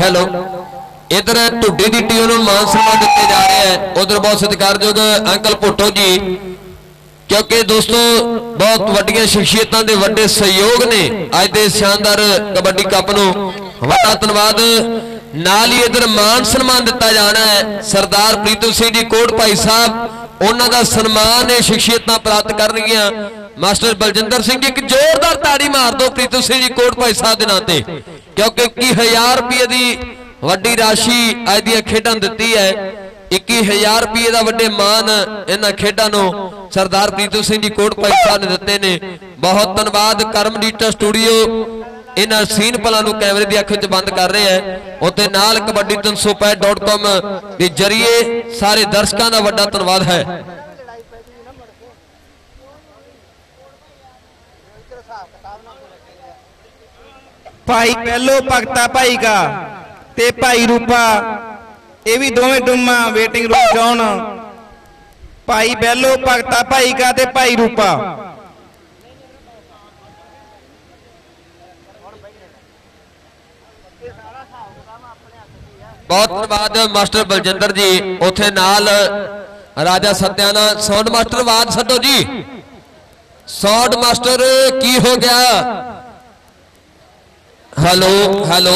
Hello. ਇਧਰ ਢੁੱਡੀ ਦੀ team ਨੂੰ ਮਾਨ ਸਨਮਾਨ ਦਿੱਤੇ ਜਾ ਰਹੇ ਹੈ ਉਧਰ ਬਹੁਤ ਸਤਿਕਾਰਯੋਗ ਅੰਕਲ ਭੁੱਟੋ ਜੀ। ਕਿਉਂਕਿ ਦੋਸਤੋ, ਬਹੁਤ ਵੱਡੀਆਂ ਸ਼ਖਸੀਅਤਾਂ ਦੇ ਵੱਡੇ ਸਹਿਯੋਗ ਨੇ ਅੱਜ ਦੇ ਸ਼ਾਨਦਾਰ ਕਬੱਡੀ ਕੱਪ ਨੂੰ। ਵੱਡਾ ਧੰਨਵਾਦ। ਨਾਲ ਹੀ ਇਧਰ ਮਾਨ ਸਨਮਾਨ ਦਿੱਤਾ ਜਾਣਾ ਹੈ। ਸਰਦਾਰ ਪ੍ਰੀਤਮ ਸਿੰਘ ਜੀ ਕੋਟ ਭਾਈ ਸਾਹਿਬ, ਉਹਨਾਂ ਦਾ ਸਨਮਾਨ ਇਹ ਸ਼ਖਸੀਅਤਾਂ ਪ੍ਰਾਪਤ ਕਰਨਗੀਆਂ। ਮਾਸਟਰ ਬਲਜਿੰਦਰ ਸਿੰਘ ਇੱਕ ਜ਼ੋਰਦਾਰ ਤਾੜੀ ਮਾਰ ਦਿਓ ਪ੍ਰੀਤਮ ਸਿੰਘ ਜੀ ਕੋਟ ਭਾਈ ਸਾਹਿਬ ਦੇ ਨਾਂ ਤੇ। ਕਿਉਂਕਿ 21000 ਰੁਪਏ ਦੀ ਵੱਡੀ ਰਾਸ਼ੀ ਅੱਜ ਦੀਆਂ ਖੇਡਾਂ ਦਿੱਤੀ ਹੈ। 21000 ਰੁਪਏ ਦਾ ਵੱਡੇ ਮਾਨ ਇਹਨਾਂ ਖੇਡਾਂ ਨੂੰ ਸਰਦਾਰ ਪ੍ਰੀਤੂ ਸਿੰਘ ਜੀ ਕੋਟ ਭਾਈ ਸਾਹਿਬ ਨੇ ਦਿੱਤੇ ਨੇ। ਬਹੁਤ ਧੰਨਵਾਦ, ਕਰਮ ਡੀਟਾ ਸਟੂਡੀਓ। ਇਹਨਾਂ ਸੀਨ ਪਲਾਂ ਨੂੰ ਕੈਮਰੇ ਦੀ ਅੱਖ ਵਿੱਚ ਬੰਦ ਕਰ ਰਿਹਾ ਹੈ। ਉੱਤੇ ਨਾਲ ਕਬੱਡੀ 365.com ਦੇ ਜਰੀਏ ਸਾਰੇ ਦਰਸ਼ਕਾਂ ਦਾ ਵੱਡਾ ਧੰਨਵਾਦ ਹੈ। ਭਾਈ ਪਹਿਲੋ ਭਗਤਾ ਭਾਈ ਕਾ ਤੇ ਭਾਈ ਰੂਪਾ। ਇਹ ਵੀ ਦੋਵੇਂ ਡੁੰਮਾ ਵੇਟਿੰਗ ਰੂਮ ਚ ਆਉਣ। ਭਾਈ ਪਹਿਲੋ ਭਗਤਾ ਭਾਈ ਕਾ ਤੇ ਭਾਈ ਰੂਪਾ। ਬਹੁਤ ਧੰਨਵਾਦ ਮਾਸਟਰ ਬਲਜਿੰਦਰ ਜੀ ਉਥੇ ਨਾਲ ਰਾਜਾ ਸਤਿਆਨਾ ਸਾਊਂਡ ਮਾਸਟਰ ਆਵਾਜ਼ ਛੱਡੋ ਜੀ। ਸਾਊਂਡ ਮਾਸਟਰ ਕੀ ਹੋ ਗਿਆ? Hello hello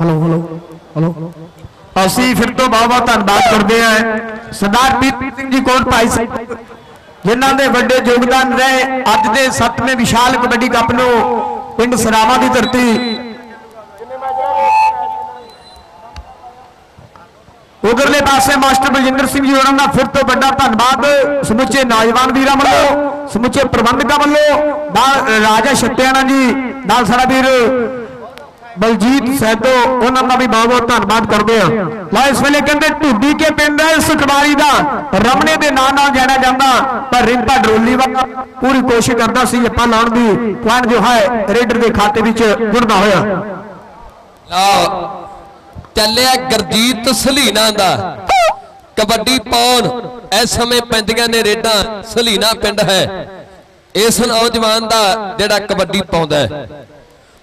hello hello hello ਅਸੀਂ ਫਿਰ ਤੋਂ ਬਹੁਤ ਬਹੁਤ ਧੰਨਵਾਦ ਕਰਦੇ ਹਾਂ ਸਰਦਾਰ ਪ੍ਰੀਤ ਸਿੰਘ ਜੀ ਕੋਟ ਭਾਈ ਸਾਹਿਬ, ਜਿਨ੍ਹਾਂ ਦੇ ਵੱਡੇ ਯੋਗਦਾਨ ਰਹੇ ਅੱਜ ਦੇ 7ਵੇਂ ਵਿਸ਼ਾਲ ਕਬੱਡੀ ਕੱਪ ਨੂੰ ਪਿੰਡ ਸਰਾਵਾ ਦੀ ਧਰਤੀ ਉਧਰਲੇ ਪਾਸੇ ਮਾਸਟਰ ਬਲਜਿੰਦਰ ਸਿੰਘ ਜੀ ਹੋਰਾਂ ਦਾ ਫਿਰ ਤੋਂ ਵੱਡਾ ਧੰਨਵਾਦ। ਸਮੁੱਚੇ ਨੌਜਵਾਨ ਵੀਰਾਂ ਵੱਲੋਂ, ਸਮੁੱਚੇ ਪ੍ਰਬੰਧਕਾਂ ਵੱਲੋਂ, ਨਾਲ ਰਾਜਾ ਛੱਤਿਆਣਾ ਜੀ, ਨਾਲ ਸਾਡਾ ਵੀਰ ਬਲਜੀਤ ਸੈਦੋ ਉਹਨਾਂ ਦਾ ਵੀ ਬਹੁਤ ਬਹੁਤ ਧੰਨਵਾਦ ਕਰਦੇ ਆ ਲਾ ਇਸ ਵੇਲੇ ਕਹਿੰਦੇ ਢੁੱਡੀ ਕੇ ਪਿੰਡ ਹੈ ਸੁਖਬਾਰੀ ਦਾ ਰਮਣੇ ਦੇ ਨਾਂ ਨਾਲ ਜਾਣਿਆ ਜਾਂਦਾ, ਪਰ ਰਿੰਪਾ ਡਰੋਲੀ ਵਾਲਾ ਪੂਰੀ ਕੋਸ਼ਿਸ਼ ਕਰਦਾ ਸੀ ਆਪਾਂ ਲਾਉਣ ਦੀ, ਪੁਆਇੰਟ ਜੋ ਹੈ, ਰੇਡਰ ਦੇ ਖਾਤੇ ਵਿੱਚ ਜੁੜਦਾ ਹੋਇਆ। ਲਓ ਚੱਲਿਆ ਗਰਜੀਤ ਸਲੀਨਾ ਦਾ। ਕਬੱਡੀ ਪਾਉਣ ਇਸ ਸਮੇਂ ਪੈਂਦੀਆਂ ਨੇ ਰੇਡਾਂ, ਸਲੀਨਾ ਪਿੰਡ ਹੈ। ਇਸ ਨੌਜਵਾਨ ਦਾ ਜਿਹੜਾ ਕਬੱਡੀ ਪਾਉਂਦਾ ਹੈ।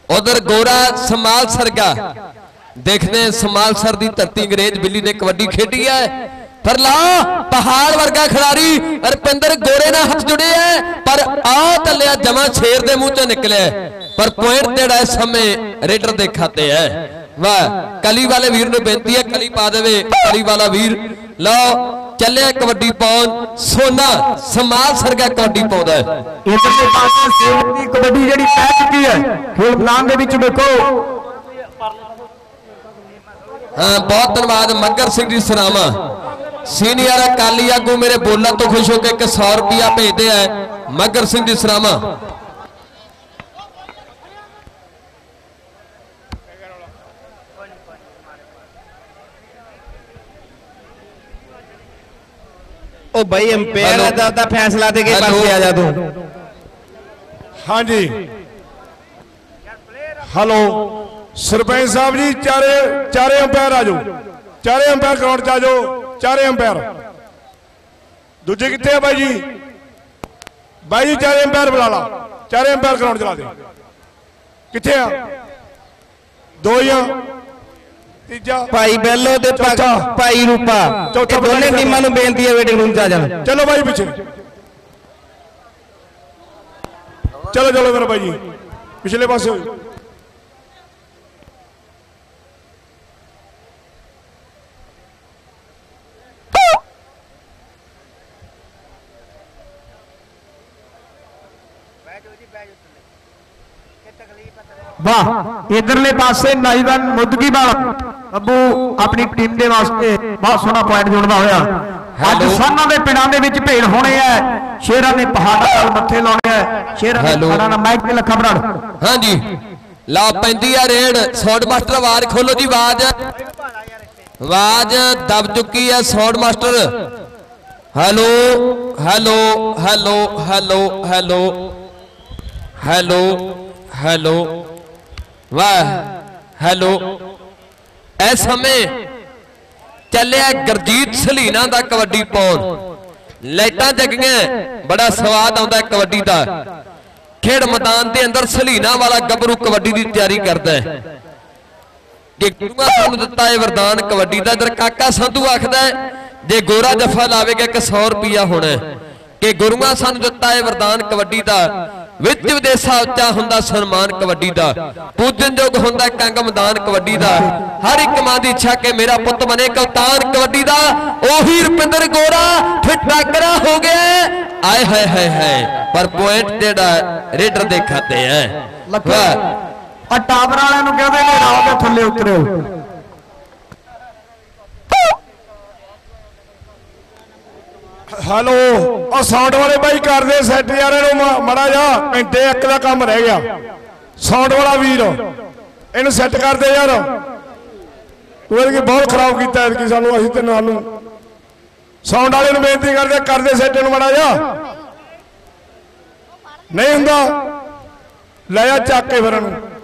ਉਧਰ ਗੋਰਾ ਸਮਾਲ ਸਰਗਾ ਦੇਖਦੇ ਸਮਾਲ ਸਰ ਦੀ ਧਰਤੀ ਅੰਗਰੇਜ਼ ਬਿੱਲੀ ਨੇ ਕਬੱਡੀ ਖੇਡੀ ਹੈ। ਪਰ ਲਾ, ਪਹਾੜ ਵਰਗਾ ਖਿਡਾਰੀ ਰਪਿੰਦਰ ਗੋਰੇ ਨਾਲ ਹੱਥ ਜੁੜੇ ਹੈ। ਪਰ ਆ ਤੱਲਿਆ ਜਮਾ ਸ਼ੇਰ ਦੇ ਮੂੰਹ ਚੋਂ ਨਿਕਲਿਆ ਪਰ ਪੁਆਇੰਟ ਜਿਹੜਾ ਇਸ ਸਮੇਂ ਰੇਡਰ ਦੇ ਖਾਤੇ ਹੈ। ਵਾਹ ਕਲੀ ਵਾਲੇ ਵੀਰ ਨੂੰ ਬੇਨਤੀ ਹੈ ਕਲੀ ਪਾ ਦੇਵੇ ਕਲੀ ਵਾਲਾ ਵੀਰ। ਲਓ ਚੱਲਿਆ ਕਬੱਡੀ ਪਾਉਣ ਸੋਨਾ ਸਮਾਲ ਸਰਗਾ ਕਬੱਡੀ ਪਾਉਂਦਾ ਹੈ। ਇਧਰਲੇ ਪਾਸੇ ਸੇਵ ਦੀ ਕਬੱਡੀ ਜਿਹੜੀ ਪੈ ਚੁੱਕੀ ਹੈ ਖੇਡ ਮੈਦਾਨ ਦੇ ਵਿੱਚ ਵੇਖੋ ਹਾਂ ਬਹੁਤ ਧੰਨਵਾਦ ਮੱਗਰ ਸਿੰਘ ਜੀ ਸਰਾਮਾ। ਸੀਨੀਅਰ ਅਕਾਲੀ ਆਗੂ ਮੇਰੇ ਬੋਲਾ ਤੋਂ ਖੁਸ਼ ਹੋ ਕੇ 100 ਰੁਪਿਆ ਭੇਜਦੇ ਆ। ਮੱਗਰ ਸਿੰਘ ਜੀ ਸਰਾਮਾ। ਉਹ ਬਾਈ ਅੰਪਾਇਰ। ਦਾ ਦਾ ਫੈਸਲਾ ਦੇ ਕੇ। ਪਾਸੇ ਆ ਜਾ ਤੂੰ। ਹਾਂਜੀ। ਹਲੋ। ਸਰਪੰਚ ਸਾਹਿਬ ਜੀ ਚਾਰੇ ਚਾਰੇ ਅੰਪਾਇਰ ਆ ਜਾਓ। ਚਾਰੇ ਅੰਪਾਇਰ ਗਰਾਊਂਡ 'ਚ ਆ ਜਾਓ। ਚਾਰੇ ਅੰਪਾਇਰ ਦੂਜੇ ਕਿੱਥੇ ਆ ਬਾਈ ਜੀ? ਬਾਈ ਜੀ ਚਾਰੇ ਅੰਪਾਇਰ ਬੁਲਾ ਲਾ। ਚਾਰੇ ਅੰਪਾਇਰ ਗਰਾਊਂਡ 'ਚ ਲਾ ਦੇ। ਕਿੱਥੇ ਆ? ਦੋ ਆ। ਤੀਜਾ। ਭਾਈ ਬੈਲੋ ਤੇ। ਭਾਈ ਰੂਪਾ। ਚੌਥਾ ਦੋਨੇ ਟੀਮਾਂ ਨੂੰ ਬੇਨਤੀ ਹੈ ਵੇਟਿੰਗ ਰੂਮ 'ਚ ਆ ਜਾਣ। ਚਲੋ ਬਾਈ ਪਿੱਛੇ। ਚਲੋ ਚਲੋ ਮੇਰੇ ਬਾਈ ਜੀ। ਪਿਛਲੇ ਪਾਸੇ। ਵਾਹ ਇਧਰਲੇ ਪਾਸੇ ਨਾਈਵਨ ਮੁਦਗੀਵਾਲ ਅੱਬੂ ਆਪਣੀ ਟੀਮ ਦੇ ਵਾਸਤੇ ਬਹੁਤ ਸੋਹਣਾ ਪੁਆਇੰਟ ਜੋੜਦਾ ਹੋਇਆ। ਅੱਜ। ਸਾਨਾਂ ਦੇ ਪਿੰਡਾਂ ਦੇ ਵਿੱਚ ਭੇੜ ਹੋਣੇ ਆ ਸ਼ੇਰਾਂ ਨੇ ਪਹਾੜਾਂ ਨਾਲ ਮੱਥੇ ਲਾਉਣੇ ਆ ਸ਼ੇਰਾਂ ਨੇ। ਪਹਾੜਾਂ ਨਾਲ ਮਾਈਕ ਤੇ ਲੱਖਾ ਬਰੜ ਹਾਂਜੀ। ਲਾ ਪੈਂਦੀ ਆ ਰੇਡ ਸਾਊਂਡ ਮਾਸਟਰ ਆਵਾਜ਼ ਖੋਲੋ ਜੀ ਆਵਾਜ਼। ਆਵਾਜ਼ ਦਬ ਚੁੱਕੀ ਹੈ sound master hello hello hello hello hello hello hello ਵਾਹ ਹੈਲੋ ਇਸ ਸਮੇਂ ਚੱਲਿਆ ਗਰਜੀਤ ਸਲੀਨਾ ਦਾ ਕਬੱਡੀ ਪਾਉਣ। ਲਾਈਟਾਂ ਜਗੀਆਂ, ਬੜਾ ਸਵਾਦ ਆਉਂਦਾ ਕਬੱਡੀ ਦਾ। ਖੇਡ ਮੈਦਾਨ ਦੇ ਅੰਦਰ ਸਲੀਨਾ ਵਾਲਾ ਗੱਭਰੂ ਕਬੱਡੀ ਦੀ ਤਿਆਰੀ ਕਰਦਾ ਹੈ। ਕਿ ਗੁਰੂਆਂ ਸਾਨੂੰ ਦਿੱਤਾ ਹੈ ਵਰਦਾਨ ਕਬੱਡੀ ਦਾ, ਇਧਰ ਕਾਕਾ ਸੰਧੂ ਆਖਦਾ ਜੇ ਗੋਰਾ ਜਫਾ ਲਾਵੇਗਾ ਇੱਕ 100 ਰੁਪਿਆ ਹੋਣਾ ਕਿ ਗੁਰੂਆਂ ਸਾਨੂੰ ਦਿੱਤਾ ਹੈ ਵਰਦਾਨ ਕਬੱਡੀ ਦਾ ਵਿੱਚ ਵਿਦੇਸ਼ਾ ਉੱਚਾ ਹੁੰਦਾ ਸਨਮਾਨ ਕਬੱਡੀ ਦਾ ਪੂਜਨਯੋਗ ਹੁੰਦਾ ਕੰਗ ਮੈਦਾਨ ਕਬੱਡੀ ਦਾ। ਹਰ ਇੱਕ ਮਾਂ ਦੀ ਇੱਛਾ ਕਿ ਮੇਰਾ ਪੁੱਤ ਬਣੇ ਕਪਤਾਨ ਕਬੱਡੀ ਦਾ। ਉਹੀ ਰੁਪਿੰਦਰ ਗੋਰਾ ਠਟਾਕਰਾ ਹੋ ਗਿਆ। ਆਏ ਹਾਏ ਹਾਏ ਹਾਏ, ਪਰ ਪੁਆਇੰਟ ਜਿਹੜਾ ਰੇਡਰ ਦੇ ਖਾਤੇ ਹੈ। ਵਾਹ ਟਾਵਰ ਵਾਲਿਆਂ ਨੂੰ ਕਹਿੰਦੇ ਨੇ ਰਾਹ ਦੇ ਥੱਲੇ ਉਤਰਿਓ। ਹੈਲੋ ਉਹ ਸਾਊਂਡ ਵਾਲੇ ਬਾਈ ਕਰਦੇ ਸੈੱਟ ਯਾਰ, ਇਹਨੂੰ ਮੜਾ ਜਾ ਘੰਟੇ ਇੱਕ ਦਾ ਕੰਮ ਰਹਿ ਗਿਆ। ਸਾਊਂਡ ਵਾਲਾ ਵੀਰ, ਇਹਨੂੰ ਸੈੱਟ ਕਰਦੇ ਯਾਰ। ਤੂੰ ਇਹਦੀ ਬਹੁਤ ਖਰਾਬ ਕੀਤਾ ਐਤਕੀ ਸਾਨੂੰ, ਅਸੀਂ ਤੇ ਨਾਲ ਨੂੰ ਸਾਊਂਡ ਵਾਲੇ ਨੂੰ ਬੇਨਤੀ ਕਰਦੇ ਕਰਦੇ ਸੈੱਟ ਇਹਨੂੰ ਮੜਾ ਜਾ ਨਹੀਂ ਹੁੰਦਾ। ਲੈ ਆ ਚੱਕ ਕੇ ਫਿਰ ਇਹਨੂੰ।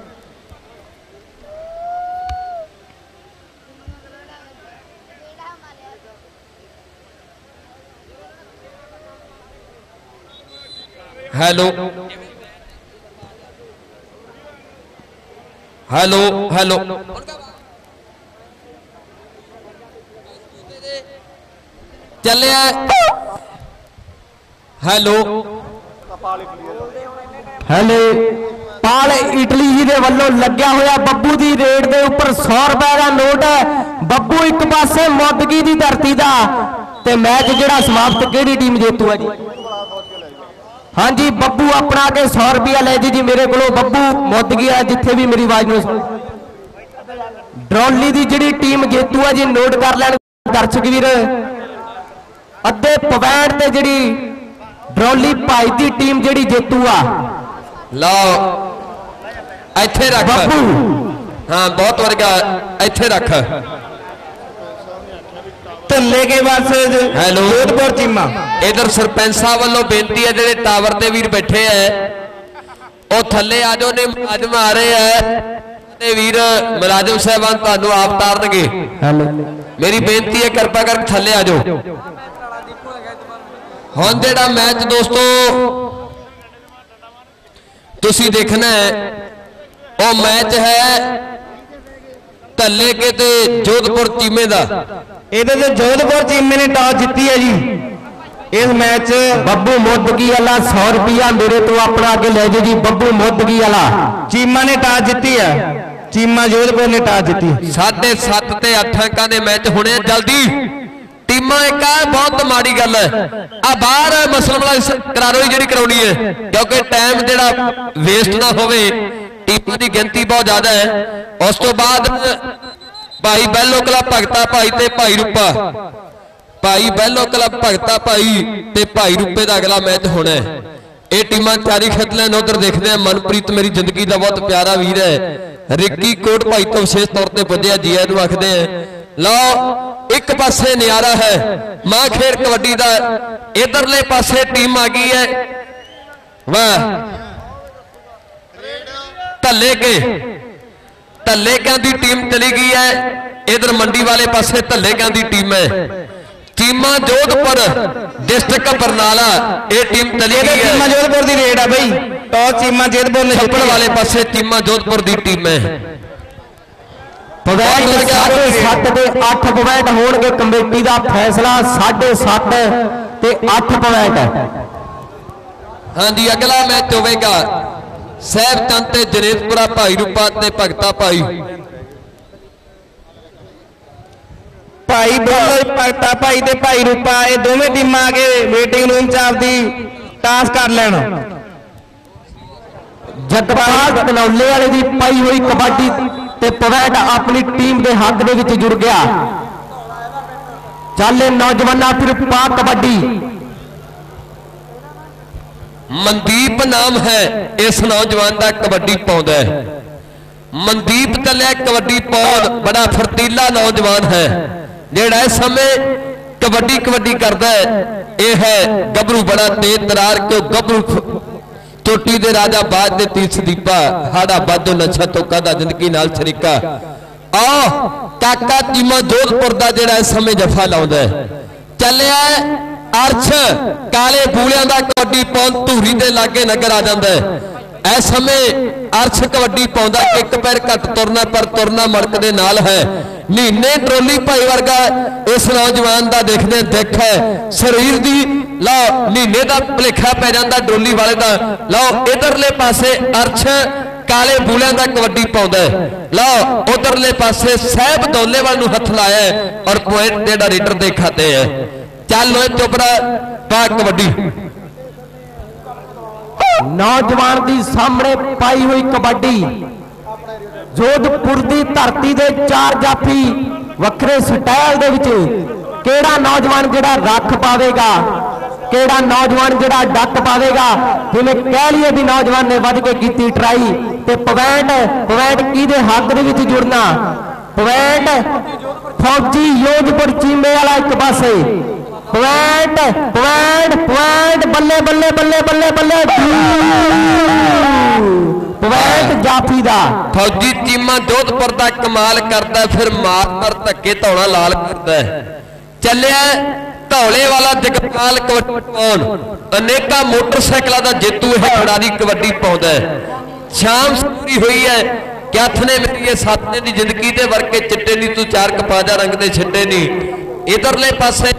ਹੈਲੋ ਹੈਲੋ ਹੈਲੋ ਚੱਲਿਆ। Hello hello Pal Italy ji ਦੇ ਵੱਲੋਂ ਲੱਗਿਆ ਹੋਇਆ ਬੱਬੂ ਦੀ ਰੇਡ ਦੇ ਉੱਪਰ 100 ਰੁਪਏ ਦਾ ਨੋਟ ਹੈ। ਬੱਬੂ ਇੱਕ ਪਾਸੇ ਮੋਦਗੀ ਦੀ ਧਰਤੀ ਦਾ ਤੇ ਮੈਚ ਜਿਹੜਾ ਸਮਾਪਤ ਕਿਹੜੀ ਟੀਮ ਜੇਤੂ ਹੈ ਜੀ? ਹਾਂਜੀ ਬੱਬੂ ਆਪਣਾ ਕੇ 100 ਰੁਪਿਆ ਲੈ ਜੀ ਜੀ ਮੇਰੇ ਕੋਲੋਂ। ਬੱਬੂ ਮੋਦਗੀ ਆ ਜਿੱਥੇ ਵੀ ਮੇਰੀ ਆਵਾਜ਼ ਨੂੰ ਡਰੋਲੀ ਦੀ ਜਿਹੜੀ ਟੀਮ ਜੇਤੂ ਹੈ ਜੀ ਨੋਟ ਕਰ ਲੈਣ ਦਰਸ਼ਕ ਵੀਰ। ਅੱਧੇ ਪੁਆਇੰਟ ਤੇ ਜਿਹੜੀ ਡਰੋਲੀ ਭਾਈ ਦੀ ਟੀਮ ਜਿਹੜੀ ਜੇਤੂ ਆ। ਲਓ ਇੱਥੇ ਰੱਖ। ਬੱਬੂ। ਹਾਂ ਬਹੁਤ ਵਰਗਾ ਇੱਥੇ ਰੱਖ। ਧੱਲੇ ਕੇ ਪਾਸੇ ਹੈਲੋ। ਜੋਧਪੁਰ ਚੀਮਾ। ਇਧਰ ਸਰਪੰਚ ਸਾਹਿਬ ਵੱਲੋਂ ਬੇਨਤੀ ਹੈ ਜਿਹੜੇ ਟਾਵਰ ਤੇ ਵੀਰ ਬੈਠੇ ਐ ਉਹ ਥੱਲੇ ਆ ਜਾਓ ਨੇ ਮੁਲਾਜ਼ਮ ਆ ਰਹੇ ਐ ਤੇ ਵੀਰ ਮੁਲਾਜ਼ਮ ਸਾਹਿਬਾਨ ਤੁਹਾਨੂੰ ਆਪ ਤਾਰਨਗੇ। ਹੈਲੋ। ਮੇਰੀ ਬੇਨਤੀ ਹੈ ਕਿਰਪਾ ਕਰਕੇ ਥੱਲੇ ਆ ਜਾਓ। ਹੁਣ ਜਿਹੜਾ ਮੈਚ ਦੋਸਤੋ ਤੁਸੀਂ ਦੇਖਣਾ ਹੈ ਉਹ ਮੈਚ ਹੈ ਧੱਲੇ ਕੇ ਤੇ ਜੋਧਪੁਰ ਚੀਮੇ ਦਾ। ਇਹਦੇ ਤੇ ਜੋਧਪੁਰ ਚੀਮੇ ਨੇ ਟਾਸ ਜਿੱਤੀ ਹੈ ਜੀ। ਇਸ ਮੈਚ ਬੱਬੂ ਮੁੱਦਗੀ ਵਾਲਾ 100 ਰੁਪਿਆ ਮੇਰੇ ਤੋਂ ਆਪਣਾ ਅੱਗੇ ਲੈ ਜਾਓ ਜੀ ਬੱਬੂ ਮੁੱਦਗੀ ਵਾਲਾ ਚੀਮਾ ਨੇ ਟਾਸ ਜਿੱਤੀ ਹੈ। ਚੀਮਾ ਜੋਧਪੁਰ ਨੇ ਟਾਸ ਜਿੱਤੀ। ਸਾਢੇ 7 ਤੇ 8 ਅੰਕਾਂ ਦੇ ਮੈਚ ਹੋਣੇ ਜਲਦੀ। ਟੀਮਾਂ ਇੱਕ ਆ ਬਹੁਤ ਮਾੜੀ ਗੱਲ ਹੈ। ਆ ਬਾਹਰ ਮਸਲਮ ਵਾਲਾ ਕਰਾਰੋਈ ਜਿਹੜੀ ਕਰਾਉਣੀ ਹੈ ਕਿਉਂਕਿ ਟਾਈਮ ਜਿਹੜਾ ਵੇਸਟ ਨਾ ਹੋਵੇ ਟੀਮਾਂ ਦੀ ਗਿਣਤੀ ਬਹੁਤ ਜ਼ਿਆਦਾ ਹੈ। ਉਸ ਤੋਂ ਬਾਅਦ ਭਾਈ ਬੈਲੋ ਕਲਾ ਭਗਤਾ ਭਾਈ ਤੇ ਭਾਈ ਰੂਪਾ। ਭਾਈ ਬੈਲੋ ਕਲੱਬ ਭਗਤਾ ਭਾਈ ਤੇ ਭਾਈ ਰੂਪੇ ਦਾ ਅਗਲਾ ਮੈਚ ਹੋਣਾ ਹੈ। ਇਹ ਟੀਮਾਂ ਚਾਰੀ ਖੇਤ ਉਧਰ ਦੇਖਦੇ ਆ ਮਨਪ੍ਰੀਤ ਮੇਰੀ ਜ਼ਿੰਦਗੀ ਦਾ ਬਹੁਤ ਪਿਆਰਾ ਵੀਰ ਹੈ। ਰਿੱਕੀ ਕੋਟ ਭਾਈ ਤੋਂ ਵਿਸ਼ੇਸ਼ ਤੌਰ ਤੇ ਪੁੱਜਿਆ ਜੀਆ ਨੂੰ ਆਖਦੇ ਆ ਲਓ, ਇੱਕ ਪਾਸੇ ਨਿਆਰਾ ਹੈ। ਮਾਂ ਖੇਡ ਕਬੱਡੀ ਦਾ ਇਧਰਲੇ ਪਾਸੇ ਟੀਮ ਆ ਗਈ ਹੈ। ਵਾਹ। ਧੱਲੇ ਕੇ। ਧੱਲੇ ਕਾਂ ਦੀ ਟੀਮ ਚਲੀ ਗਈ ਹੈ ਇਧਰ ਮੰਡੀ ਵਾਲੇ ਪਾਸੇ ਧੱਲੇ ਕਾਂ ਦੀ ਟੀਮ ਹੈ ਚੀਮਾ ਜੋਧਪੁਰ ਡਿਸਟ੍ਰਿਕਟ ਬਰਨਾਲਾ ਇਹ ਟੀਮ ਚਲੀ ਗਈ ਚੀਮਾ ਹੈ ਜੋਧਪੁਰ ਦੀ ਰੇਡ ਆ ਬਈ। ਟਾਸ ਚੀਮਾ ਜੋਧਪੁਰ ਨੇ ਛੱਪੜ ਵਾਲੇ ਪਾਸੇ ਚੀਮਾ ਜੋਧਪੁਰ ਦੀ ਟੀਮ ਹੈ ਵਧੀਆ। 7.5 ਤੇ 8 ਪੁਆਇੰਟ ਹੋਣਗੇ। ਕਮੇਟੀ ਦਾ ਫੈਸਲਾ 7.5 ਤੇ 8 ਪੁਆਇੰਟ ਹੈ ਹਾਂਜੀ ਅਗਲਾ ਮੈਚ ਹੋਵੇਗਾ। ਸਹਿਬ ਚੰਦ ਤੇ ਜਨੇਤਪੁਰਾ ਭਾਈ ਰੂਪਾ ਤੇ ਭਗਤਾ ਭਾਈ ਭਾਈ ਬੋਲੋ, ਭਗਤਾ ਭਾਈ ਤੇ ਭਾਈ ਰੂਪਾ, ਇਹ ਦੋਵੇਂ ਟੀਮਾਂ ਆ ਕੇ ਵੇਟਿੰਗ ਰੂਮ 'ਚ ਆਪਦੀ ਟਾਸ ਕਰ ਲੈਣ। ਜਗਪਾਲ ਕਨੌਲੇ ਵਾਲੇ ਦੀ ਪਾਈ ਹੋਈ ਕਬੱਡੀ ਤੇ ਪਵੈਟ ਆਪਣੀ ਟੀਮ ਦੇ ਹੱਕ ਦੇ ਵਿੱਚ ਜੁੜ ਗਿਆ। ਚੱਲੇ ਨੌਜਵਾਨਾਂ ਫਿਰ ਪਾ ਕਬੱਡੀ। ਮਨਦੀਪ ਨਾਮ ਹੈ। ਇਸ ਨੌਜਵਾਨ ਦਾ ਕਬੱਡੀ ਪਾਉਂਦਾ ਹੈ। ਮਨਦੀਪ ਚੱਲਿਆ ਕਬੱਡੀ ਪਾਉਣ ਬੜਾ ਫਰਤੀਲਾ ਨੌਜਵਾਨ ਹੈ। ਜਿਹੜਾ ਇਸ ਸਮੇਂ ਕਬੱਡੀ ਕਬੱਡੀ ਕਰਦਾ ਹੈ। ਇਹ ਹੈ ਗੱਭਰੂ ਬੜਾ ਤੇਜ਼ ਤਰਾਰ ਕਿਉਂ ਗੱਭਰੂ ਚੋਟੀ ਦੇ ਰਾਜਾ ਬਾਜ ਦੇ ਤੀਰਥ ਦੀਪਾ ਹਾੜਾ ਬਾਜੋ ਨਸ਼ਾ ਤੋਂ ਕਾਦਾ ਜ਼ਿੰਦਗੀ ਨਾਲ ਸ਼ਰੀਕਾ ਆ ਕਾਕਾ ਚੀਮਾ ਜੋਧਪੁਰ ਦਾ ਜਿਹੜਾ ਇਸ ਸਮੇਂ ਜਫਾ ਲਾਉਂਦਾ ਹੈ। ਚੱਲਿਆ ਅਰਸ਼ ਕਾਲੇ ਬੂਲਿਆਂ ਦਾ ਕਬੱਡੀ ਪਾਉਣ ਧੂਰੀ ਦੇ ਲਾਗੇ ਨਗਰ ਆ ਜਾਂਦਾ ਹੈ। ਇਸ ਸਮੇਂ ਅਰਸ਼ ਕਬੱਡੀ ਪਾਉਂਦਾ ਇੱਕ ਪੈਰ ਘੱਟ ਤੁਰਨਾ ਪਰ ਤੁਰਨਾ ਮੜਕ ਦੇ ਨਾਲ ਹੈ। ਨੀਨੇ ਟਰੋਲੀ ਭਾਈ ਵਰਗਾ ਇਸ ਨੌਜਵਾਨ ਦਾ ਦੇਖਦੇ ਦੇਖ ਹੈ। ਸਰੀਰ ਦੀ, ਲਓ ਨੀਨੇ ਦਾ ਭਲੇਖਾ ਪੈ ਜਾਂਦਾ ਡੋਲੀ ਵਾਲੇ ਦਾ। ਲਓ, ਇਧਰਲੇ ਪਾਸੇ ਅਰਸ਼ ਕਾਲੇ ਬੂਲਿਆਂ ਦਾ ਕਬੱਡੀ ਪਾਉਂਦਾ ਹੈ। ਲਓ, ਉਧਰਲੇ ਪਾਸੇ ਸਹਿਬ ਦੌਲੇ ਦੋਲੇਵਾਲ ਨੂੰ ਹੱਥ ਲਾਇਆ ਹੈ ਔਰ ਪੁਆਇੰਟ ਜਿਹੜਾ ਰੀਡਰ ਦੇ ਖਾਤੇ ਹੈ। ਚੱਲ ਓਏ ਚੋਪੜਾ ਪਾ ਕਬੱਡੀ। ਨੌਜਵਾਨ ਦੀ ਸਾਹਮਣੇ ਪਾਈ ਹੋਈ ਕਬੱਡੀ। ਜੋਧਪੁਰ ਦੀ ਧਰਤੀ ਦੇ ਚਾਰ ਜਾਫੀ ਵੱਖਰੇ ਸਟਾਈਲ ਦੇ ਵਿੱਚ ਕਿਹੜਾ ਨੌਜਵਾਨ ਜਿਹੜਾ ਰੱਖ ਪਾਵੇਗਾ, ਕਿਹੜਾ ਨੌਜਵਾਨ ਜਿਹੜਾ ਡੱਟ ਪਾਵੇਗਾ, ਜਿਵੇਂ ਕਹਿ ਲਈਏ ਵੀ ਨੌਜਵਾਨ ਨੇ ਵੱਧ ਕੇ ਕੀਤੀ ਟਰਾਈ ਤੇ ਪਵੈਂਟ ਪਵੈਂਟ ਕਿਹਦੇ ਹੱਕ ਦੇ ਵਿੱਚ ਜੁੜਨਾ? ਪਵੈਂਟ ਫੌਜੀ ਯੋਧਪੁਰ ਚੀਮੇ ਵਾਲਾ ਇੱਕ ਪਾਸੇ। ਪੁਆਇੰਟ ਪੁਆਇੰਟ ਪੁਆਇੰਟ, ਬੱਲੇ ਬੱਲੇ ਬੱਲੇ ਬੱਲੇ ਬੱਲੇ। ਪੁਆਇੰਟ ਜਾਫੀ ਦਾ। ਫੌਜੀ ਟੀਮਾਂ ਜੋਧਪੁਰ ਦਾ ਕਮਾਲ ਕਰਦਾ, ਫਿਰ ਮਾਰ ਮਾਰ ਧੱਕੇ ਧੌਣਾ ਲਾਲ ਕਰਦਾ ਚੱਲਿਆ ਧੌਲੇ ਵਾਲਾ ਜਗਪਾਲ ਕਬੱਡੀ ਅਨੇਕਾਂ ਮੋਟਰਸਾਈਕਲਾਂ ਦਾ ਜੇਤੂ ਹੈ ਖਿਡਾਰੀ ਕਬੱਡੀ ਪਾਉਂਦਾ ਹੈ। ਸ਼ਾਮ ਪੂਰੀ ਹੋਈ ਹੈ ਕਿ ਨੇ ਮੇਰੀ ਸਾਥਨੇ ਦੀ ਜ਼ਿੰਦਗੀ ਦੇ ਵਰਕੇ ਚਿੱਟੇ ਨਹੀਂ, ਤੂੰ ਚਾਰ ਕਪਾਜਾ ਰੰਗ ਦੇ ਛਿੱਟੇ ਨਹੀਂ। ਇਧਰਲੇ ਪਾਸੇ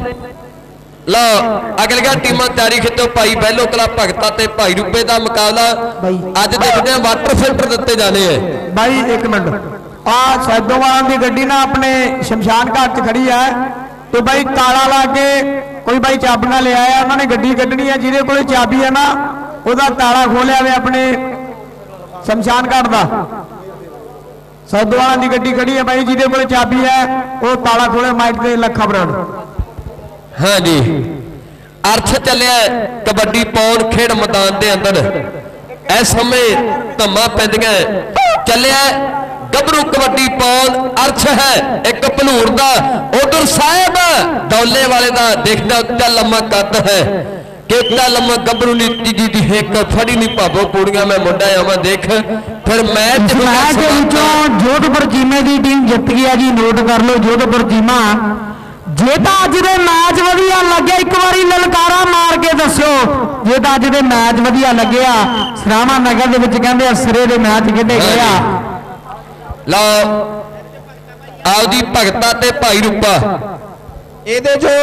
ਲਓ ਅਗਲੀਆਂ ਟੀਮਾਂ ਤਿਆਰੀ ਖਿੱਚੋ। ਭਾਈ ਬਹਿਲੋ ਕਲਾ ਭਗਤਾ ਤੇ ਭਾਈ ਰੂਪੇ ਦਾ ਮੁਕਾਬਲਾ। ਅੱਜ ਦੇਖਦੇ ਆ ਵਾਟਰ ਫਿਲਟਰ ਦਿੱਤੇ ਜਾਣੇ ਆ। ਬਾਈ ਇੱਕ ਮਿੰਟ। ਆ ਸੈਦੋਵਾਨ ਦੀ ਗੱਡੀ ਨਾ ਆਪਣੇ ਸ਼ਮਸ਼ਾਨ ਘਾਟ 'ਚ ਖੜੀ ਹੈ ਤੇ ਬਾਈ ਤਾਲਾ ਲਾ ਕੇ ਕੋਈ ਬਾਈ ਚਾਬੀਆਂ ਲੈ ਆਇਆ। ਉਹਨਾਂ ਨੇ ਗੱਡੀ ਕੱਢਣੀ ਹੈ ਜਿਹਦੇ ਕੋਲੇ ਚਾਬੀ ਹੈ ਨਾ ਉਹਦਾ ਤਾਲਾ ਖੋਲਿਆ ਵੇ ਆਪਣੇ ਸ਼ਮਸ਼ਾਨ ਘਾਟ ਦਾ। ਸੈਦੋਵਾਨ ਦੀ ਗੱਡੀ ਖੜੀ ਹੈ ਬਾਈ ਜਿਹਦੇ ਕੋਲੇ ਚਾਬੀ ਹੈ ਉਹ ਤਾਲਾ ਖੋਲੇ ਮਾਈਕ ਤੇ ਲੱਖਾ ਬਰਾੜ। ਹਾਂਜੀ। ਅਰਥ ਚੱਲਿਆ ਕਬੱਡੀ ਪਾਉਣ ਖੇਡ ਮੈਦਾਨ ਦੇ ਅੰਦਰ। ਇਸ ਸਮੇਂ ਧੰਮਾ ਪੈਂਦੀਆਂ ਚੱਲਿਆ ਗੱਭਰੂ ਕਬੱਡੀ ਪਾਉਣ ਅਰਥ ਹੈ ਇੱਕ ਭਲੂਰ ਦਾ ਉਧਰ ਸਾਹਿਬ ਦੌਲੇ ਵਾਲੇ ਦਾ ਦੇਖਦਾ ਉੱਚਾ ਲੰਮਾ ਕੱਦ ਹੈ। ਕਿੱਡਾ ਲੰਮਾ ਗੱਭਰੂ ਨੀਤੀ ਜੀ ਦੀ ਹਿੱਕ ਫੜੀ ਨਹੀਂ ਭਾਬੋ ਪੂੜੀਆਂ ਮੈਂ ਮੁੰਡਾ ਆਵਾਂ ਦੇਖ। ਫਿਰ ਮੈਚ ਮੈਚ ਵਿੱਚੋਂ ਜੋਧਪੁਰ ਚੀਮੇ ਦੀ ਟੀਮ ਜਿੱਤ ਗਈ ਆ ਜੀ ਨੋਟ ਕਰ ਲਓ ਜੋਧਪੁਰ ਚੀਮਾ ਜੇ ਤਾਂ ਅੱਜ ਦੇ ਮੈਚ ਵਧੀਆ ਲੱਗਿਆ ਇੱਕ ਵਾਰੀ ਲਲਕਾਰਾ ਮਾਰ ਕੇ ਦੱਸਿਓ। ਜੇ ਤਾਂ ਅੱਜ ਦੇ ਮੈਚ ਵਧੀਆ ਲੱਗਿਆ ਸਰਾਮਾ ਨਗਰ ਦੇ ਵਿੱਚ ਕਹਿੰਦੇ ਆ ਸਿਰੇ ਦੇ ਮੈਚ ਖੇਡੇ ਗਏ ਆ। ਲਓ ਆਪਦੀ ਭਗਤਾ ਤੇ ਭਾਈ ਰੂਪਾ। ਇਹਦੇ ਚੋਂ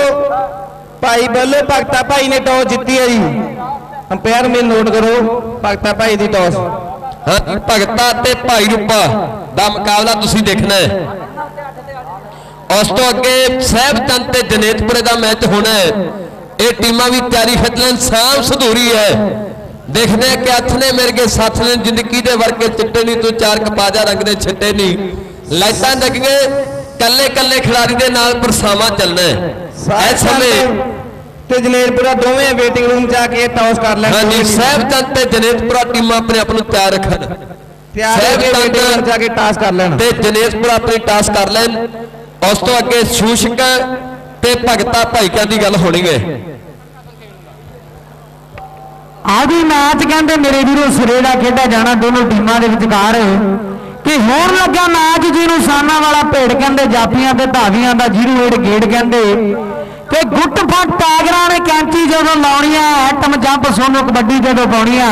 ਭਾਈ ਬੱਲੇ ਭਗਤਾ ਭਾਈ ਨੇ ਟੌਸ ਜਿੱਤੀ ਹੈ ਜੀ। ਅੰਪਾਇਰ ਮੇ ਨੋਟ ਕਰੋ ਭਗਤਾ ਭਾਈ ਦੀ ਟੌਸ। ਹਾਂ ਭਗਤਾ ਤੇ ਭਾਈ ਰੂਪਾ ਦਾ ਮੁਕਾਬਲਾ ਤੁਸੀਂ ਦੇਖਣਾ ਹੈ। ਉਸ ਤੋਂ ਅੱਗੇ ਸਹਿਬਚੰਦ ਤੇ ਜਨੇਤਪੁਰੇ ਦਾ ਮੈਚ ਹੋਣਾ ਹੈ। ਇਹ ਟੀਮਾਂ ਵੀ ਤਿਆਰੀ ਲੈਣ ਸਾਮ ਸੁਧੂਰੀ ਹੈ। ਦੇਖਦੇ ਆ ਕਿ ਹੱਥ ਨੇ ਮੇਰੇ ਕੇ ਸਾਥ ਨੇ ਜ਼ਿੰਦਗੀ ਦੇ ਵਰਕੇ ਚਿੱਟੇ ਨਹੀਂ ਤੂੰ ਚਾਰ ਕਪਾਜਾ ਰੰਗ ਦੇ ਛਿੱਟੇ ਨਹੀਂ। ਲਾਈਟਾਂ ਜਗਗੇ ਕੱਲੇ ਕੱਲੇ ਖਿਡਾਰੀ ਦੇ ਨਾਲ ਪਰਸਾਵਾ ਚੱਲਣਾ ਹੈ। ਇਸ ਸਮੇਂ ਤੇ ਜਨੇਰਪੁਰਾ ਦੋਵੇਂ ਵੇਟਿੰਗ ਰੂਮ ਜਾ ਕੇ ਟੌਸ ਕਰ ਲੈਣ ਹਾਂਜੀ ਸਹਿਬਚੰਦ ਤੇ ਜਨੇਤਪੁਰਾ ਟੀਮਾਂ ਆਪਣੇ ਆਪ ਨੂੰ ਤਿਆਰ ਰੱਖਣ। ਤਿਆਰ ਹੋ ਕੇ ਵੇਟਿੰਗ ਰੂਮ ਜਾ ਕੇ ਟਾਸ ਕਰ ਲੈਣ। ਤੇ ਜਨੇਸ਼ਪੁਰ ਆਪਣੀ ਟਾਸ ਕਰ ਲੈਣ। ਉਸ ਤੋਂ ਅੱਗੇ ਸ਼ੂਸ਼ਕ ਤੇ ਭਗਤਾ ਭਾਈਕਾਂ ਦੀ ਗੱਲ ਹੋਣੀ ਹੈ ਆ ਮੈਚ ਕਹਿੰਦੇ ਮੇਰੇ ਵੀਰੋ ਸਿਰੇ ਦਾ ਖੇਡਿਆ ਜਾਣਾ ਦੋਨੋਂ ਟੀਮਾਂ ਦੇ ਵਿਚਕਾਰ ਕਿ ਹੋਣ ਲੱਗਾ ਮੈਚ ਜਿਹਨੂੰ ਸਾਨਾ ਵਾਲਾ ਭੇੜ ਕਹਿੰਦੇ, ਜਾਪੀਆਂ ਤੇ ਧਾਵੀਆਂ ਦਾ ਜਿਹਨੂੰ ਏਡ ਗੇੜ ਕਹਿੰਦੇ। ਤੇ ਗੁੱਟ ਫੱਟ ਟਾਗਰਾਂ ਨੇ ਕੈਂਚੀ ਜਦੋਂ ਲਾਉਣੀ ਲਾਉਣੀਆਂ ਐਟਮ ਜੰਪ ਸੋਨੂੰ ਕਬੱਡੀ ਜਦੋਂ ਪਾਉਣੀ ਆ।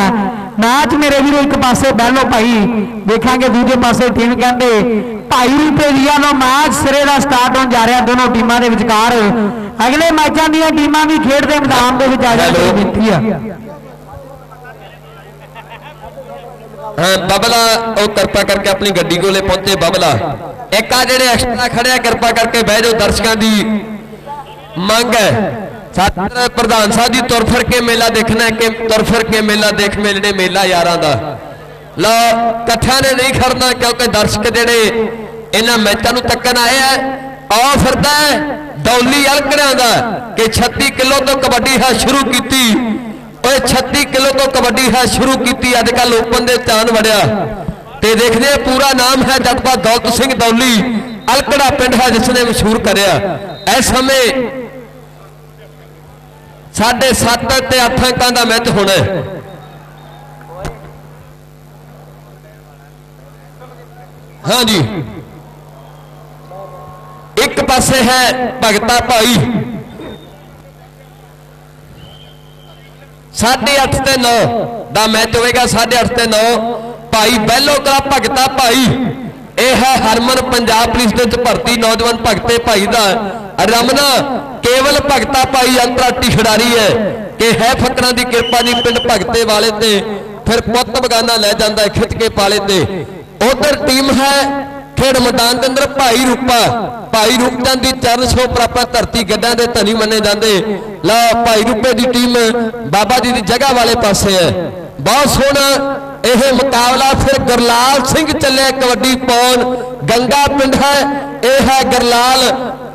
ਮੈਚ ਮੇਰੇ ਵੀਰੋ ਇੱਕ ਪਾਸੇ ਬਹਿਲੋ ਭਾਈ, ਦੇਖਾਂਗੇ ਦੂਜੇ ਪਾਸੇ ਟੀਮ ਕਹਿੰਦੇ ਭਾਈ ਰੂਪੇ ਦੀਆਂ ਨੂੰ ਮੈਚ ਸਿਰੇ ਦਾ ਸਟਾਰਟ ਹੋਣ ਜਾ ਰਿਹਾ ਦੋਨੋਂ ਟੀਮਾਂ ਦੇ ਵਿਚਕਾਰ। ਅਗਲੇ ਮੈਚਾਂ ਦੀਆਂ ਟੀਮਾਂ ਵੀ ਖੇਡ ਦੇ ਮੈਦਾਨ ਦੇ ਵਿੱਚ ਆ ਜਾਣ ਦੀ ਬੇਨਤੀ ਆ ਬਬਲਾ ਉਹ ਕਿਰਪਾ ਕਰਕੇ ਆਪਣੀ ਗੱਡੀ ਕੋਲੇ ਪਹੁੰਚੇ ਬਬਲਾ। ਇੱਕ ਆ ਜਿਹੜੇ ਐਕਸਟਰਾ ਖੜਿਆ ਕਿਰਪਾ ਕਰਕੇ ਬਹਿ ਜਾਓ ਦਰਸ਼ਕਾਂ ਦੀ ਮੰਗ ਹੈ। ਸਾਡੇ ਪ੍ਰਧਾਨ ਸਾਹਿਬ ਜੀ ਤੁਰ ਫਿਰ ਕੇ ਮੇਲਾ ਦੇਖਣਾ ਕਿ ਤੁਰ ਫਿਰ ਕੇ ਮੇਲਾ ਦੇਖ ਮੇਲਣੇ ਮੇਲਾ ਯਾਰਾਂ ਦਾ। ਲਓ, ਇਕੱਠਿਆਂ ਨੇ ਨਹੀਂ ਖੜਨਾ ਕਿਉਂਕਿ ਦਰਸ਼ਕ ਜਿਹੜੇ ਇਹਨਾਂ ਮੈਚਾਂ ਨੂੰ ਤੱਕਣ ਆਏ ਆ ਆ ਫਿਰਦਾ ਹੈ, ਦੌਲੀ ਅਲਕੜਿਆਂ ਦਾ ਕਿ 36 ਕਿਲੋ ਤੋਂ ਕਬੱਡੀ ਹੈ ਸ਼ੁਰੂ ਕੀਤੀ। ਓਏ 36 ਕਿਲੋ ਤੋਂ ਕਬੱਡੀ ਹੈ ਸ਼ੁਰੂ ਕੀਤੀ, ਅੱਜ ਕੱਲ ਓਪਨ ਦੇ ਚਾਨ ਵੜਿਆ। ਤੇ ਦੇਖਦੇ ਆ, ਪੂਰਾ ਨਾਮ ਹੈ ਜਗਪਾ ਦੌਲਤ ਸਿੰਘ ਦੌਲੀ, ਅਲਕੜਾ ਪਿੰਡ ਹੈ ਜਿਸ ਨੇ ਮਸ਼ਹੂਰ ਕਰਿਆ। ਇਸ ਸਮੇਂ ਸਾਢੇ 7 ਤੇ 8 ਅੰਕਾਂ ਦਾ ਮੈਚ ਹੋਣਾ ਹੈ। ਹਾਂਜੀ। ਇੱਕ ਪਾਸੇ ਹੈ ਭਗਤਾ ਭਾਈ। 8:30 ਤੇ 9 ਦਾ ਮੈਚ ਹੋਵੇਗਾ 8:30 ਤੇ 9 ਭਾਈ ਬੈਲੋ ਕਲਾ ਭਗਤਾ ਭਾਈ। ਇਹ ਹੈ ਹਰਮਨ ਪੰਜਾਬ ਪੁਲਿਸ ਦੇ ਵਿੱਚ ਭਰਤੀ ਨੌਜਵਾਨ ਭਗਤੇ ਭਾਈ ਦਾ। ਰਮਨਾ, ਕੇਵਲ ਭਗਤਾ ਭਾਈ ਅੰਤਰਰਾਸ਼ਟਰੀ ਖਿਡਾਰੀ ਹੈ। ਕਿ ਹੈ ਫਕਰਾਂ ਦੀ ਕਿਰਪਾ ਜੀ ਪਿੰਡ ਭਗਤੇ ਵਾਲੇ ਤੇ। ਫਿਰ ਪੁੱਤ ਬਗਾਨਾ ਲੈ ਜਾਂਦਾ ਖਿੱਚ ਕੇ ਪਾਲੇ ਤੇ। ਉਧਰ ਟੀਮ ਹੈ ਖੇਡ ਮੈਦਾਨ ਦੇ ਅੰਦਰ ਭਾਈ ਰੂਪਾ। ਭਾਈ ਰੂਪਚੰਦ ਦੀ ਚਰਨ ਛੋਹ ਪ੍ਰਾਪਤ ਧਰਤੀ ਗੱਡਾਂ ਦੇ ਧਨੀ ਮੰਨੇ ਜਾਂਦੇ। ਲਾ ਭਾਈ ਰੂਪੇ ਦੀ ਟੀਮ ਬਾਬਾ ਜੀ ਦੀ ਜਗ੍ਹਾ ਵਾਲੇ ਪਾਸੇ ਹੈ। ਬਹੁਤ ਸੋਹਣਾ ਇਹ ਮੁਕਾਬਲਾ ਫਿਰ ਗਰਲਾਲ ਸਿੰਘ ਚੱਲਿਆ ਕਬੱਡੀ ਪਾਉਣ ਗੰਗਾ ਪਿੰਡ ਹੈ। ਇਹ ਹੈ ਗਰਲਾਲ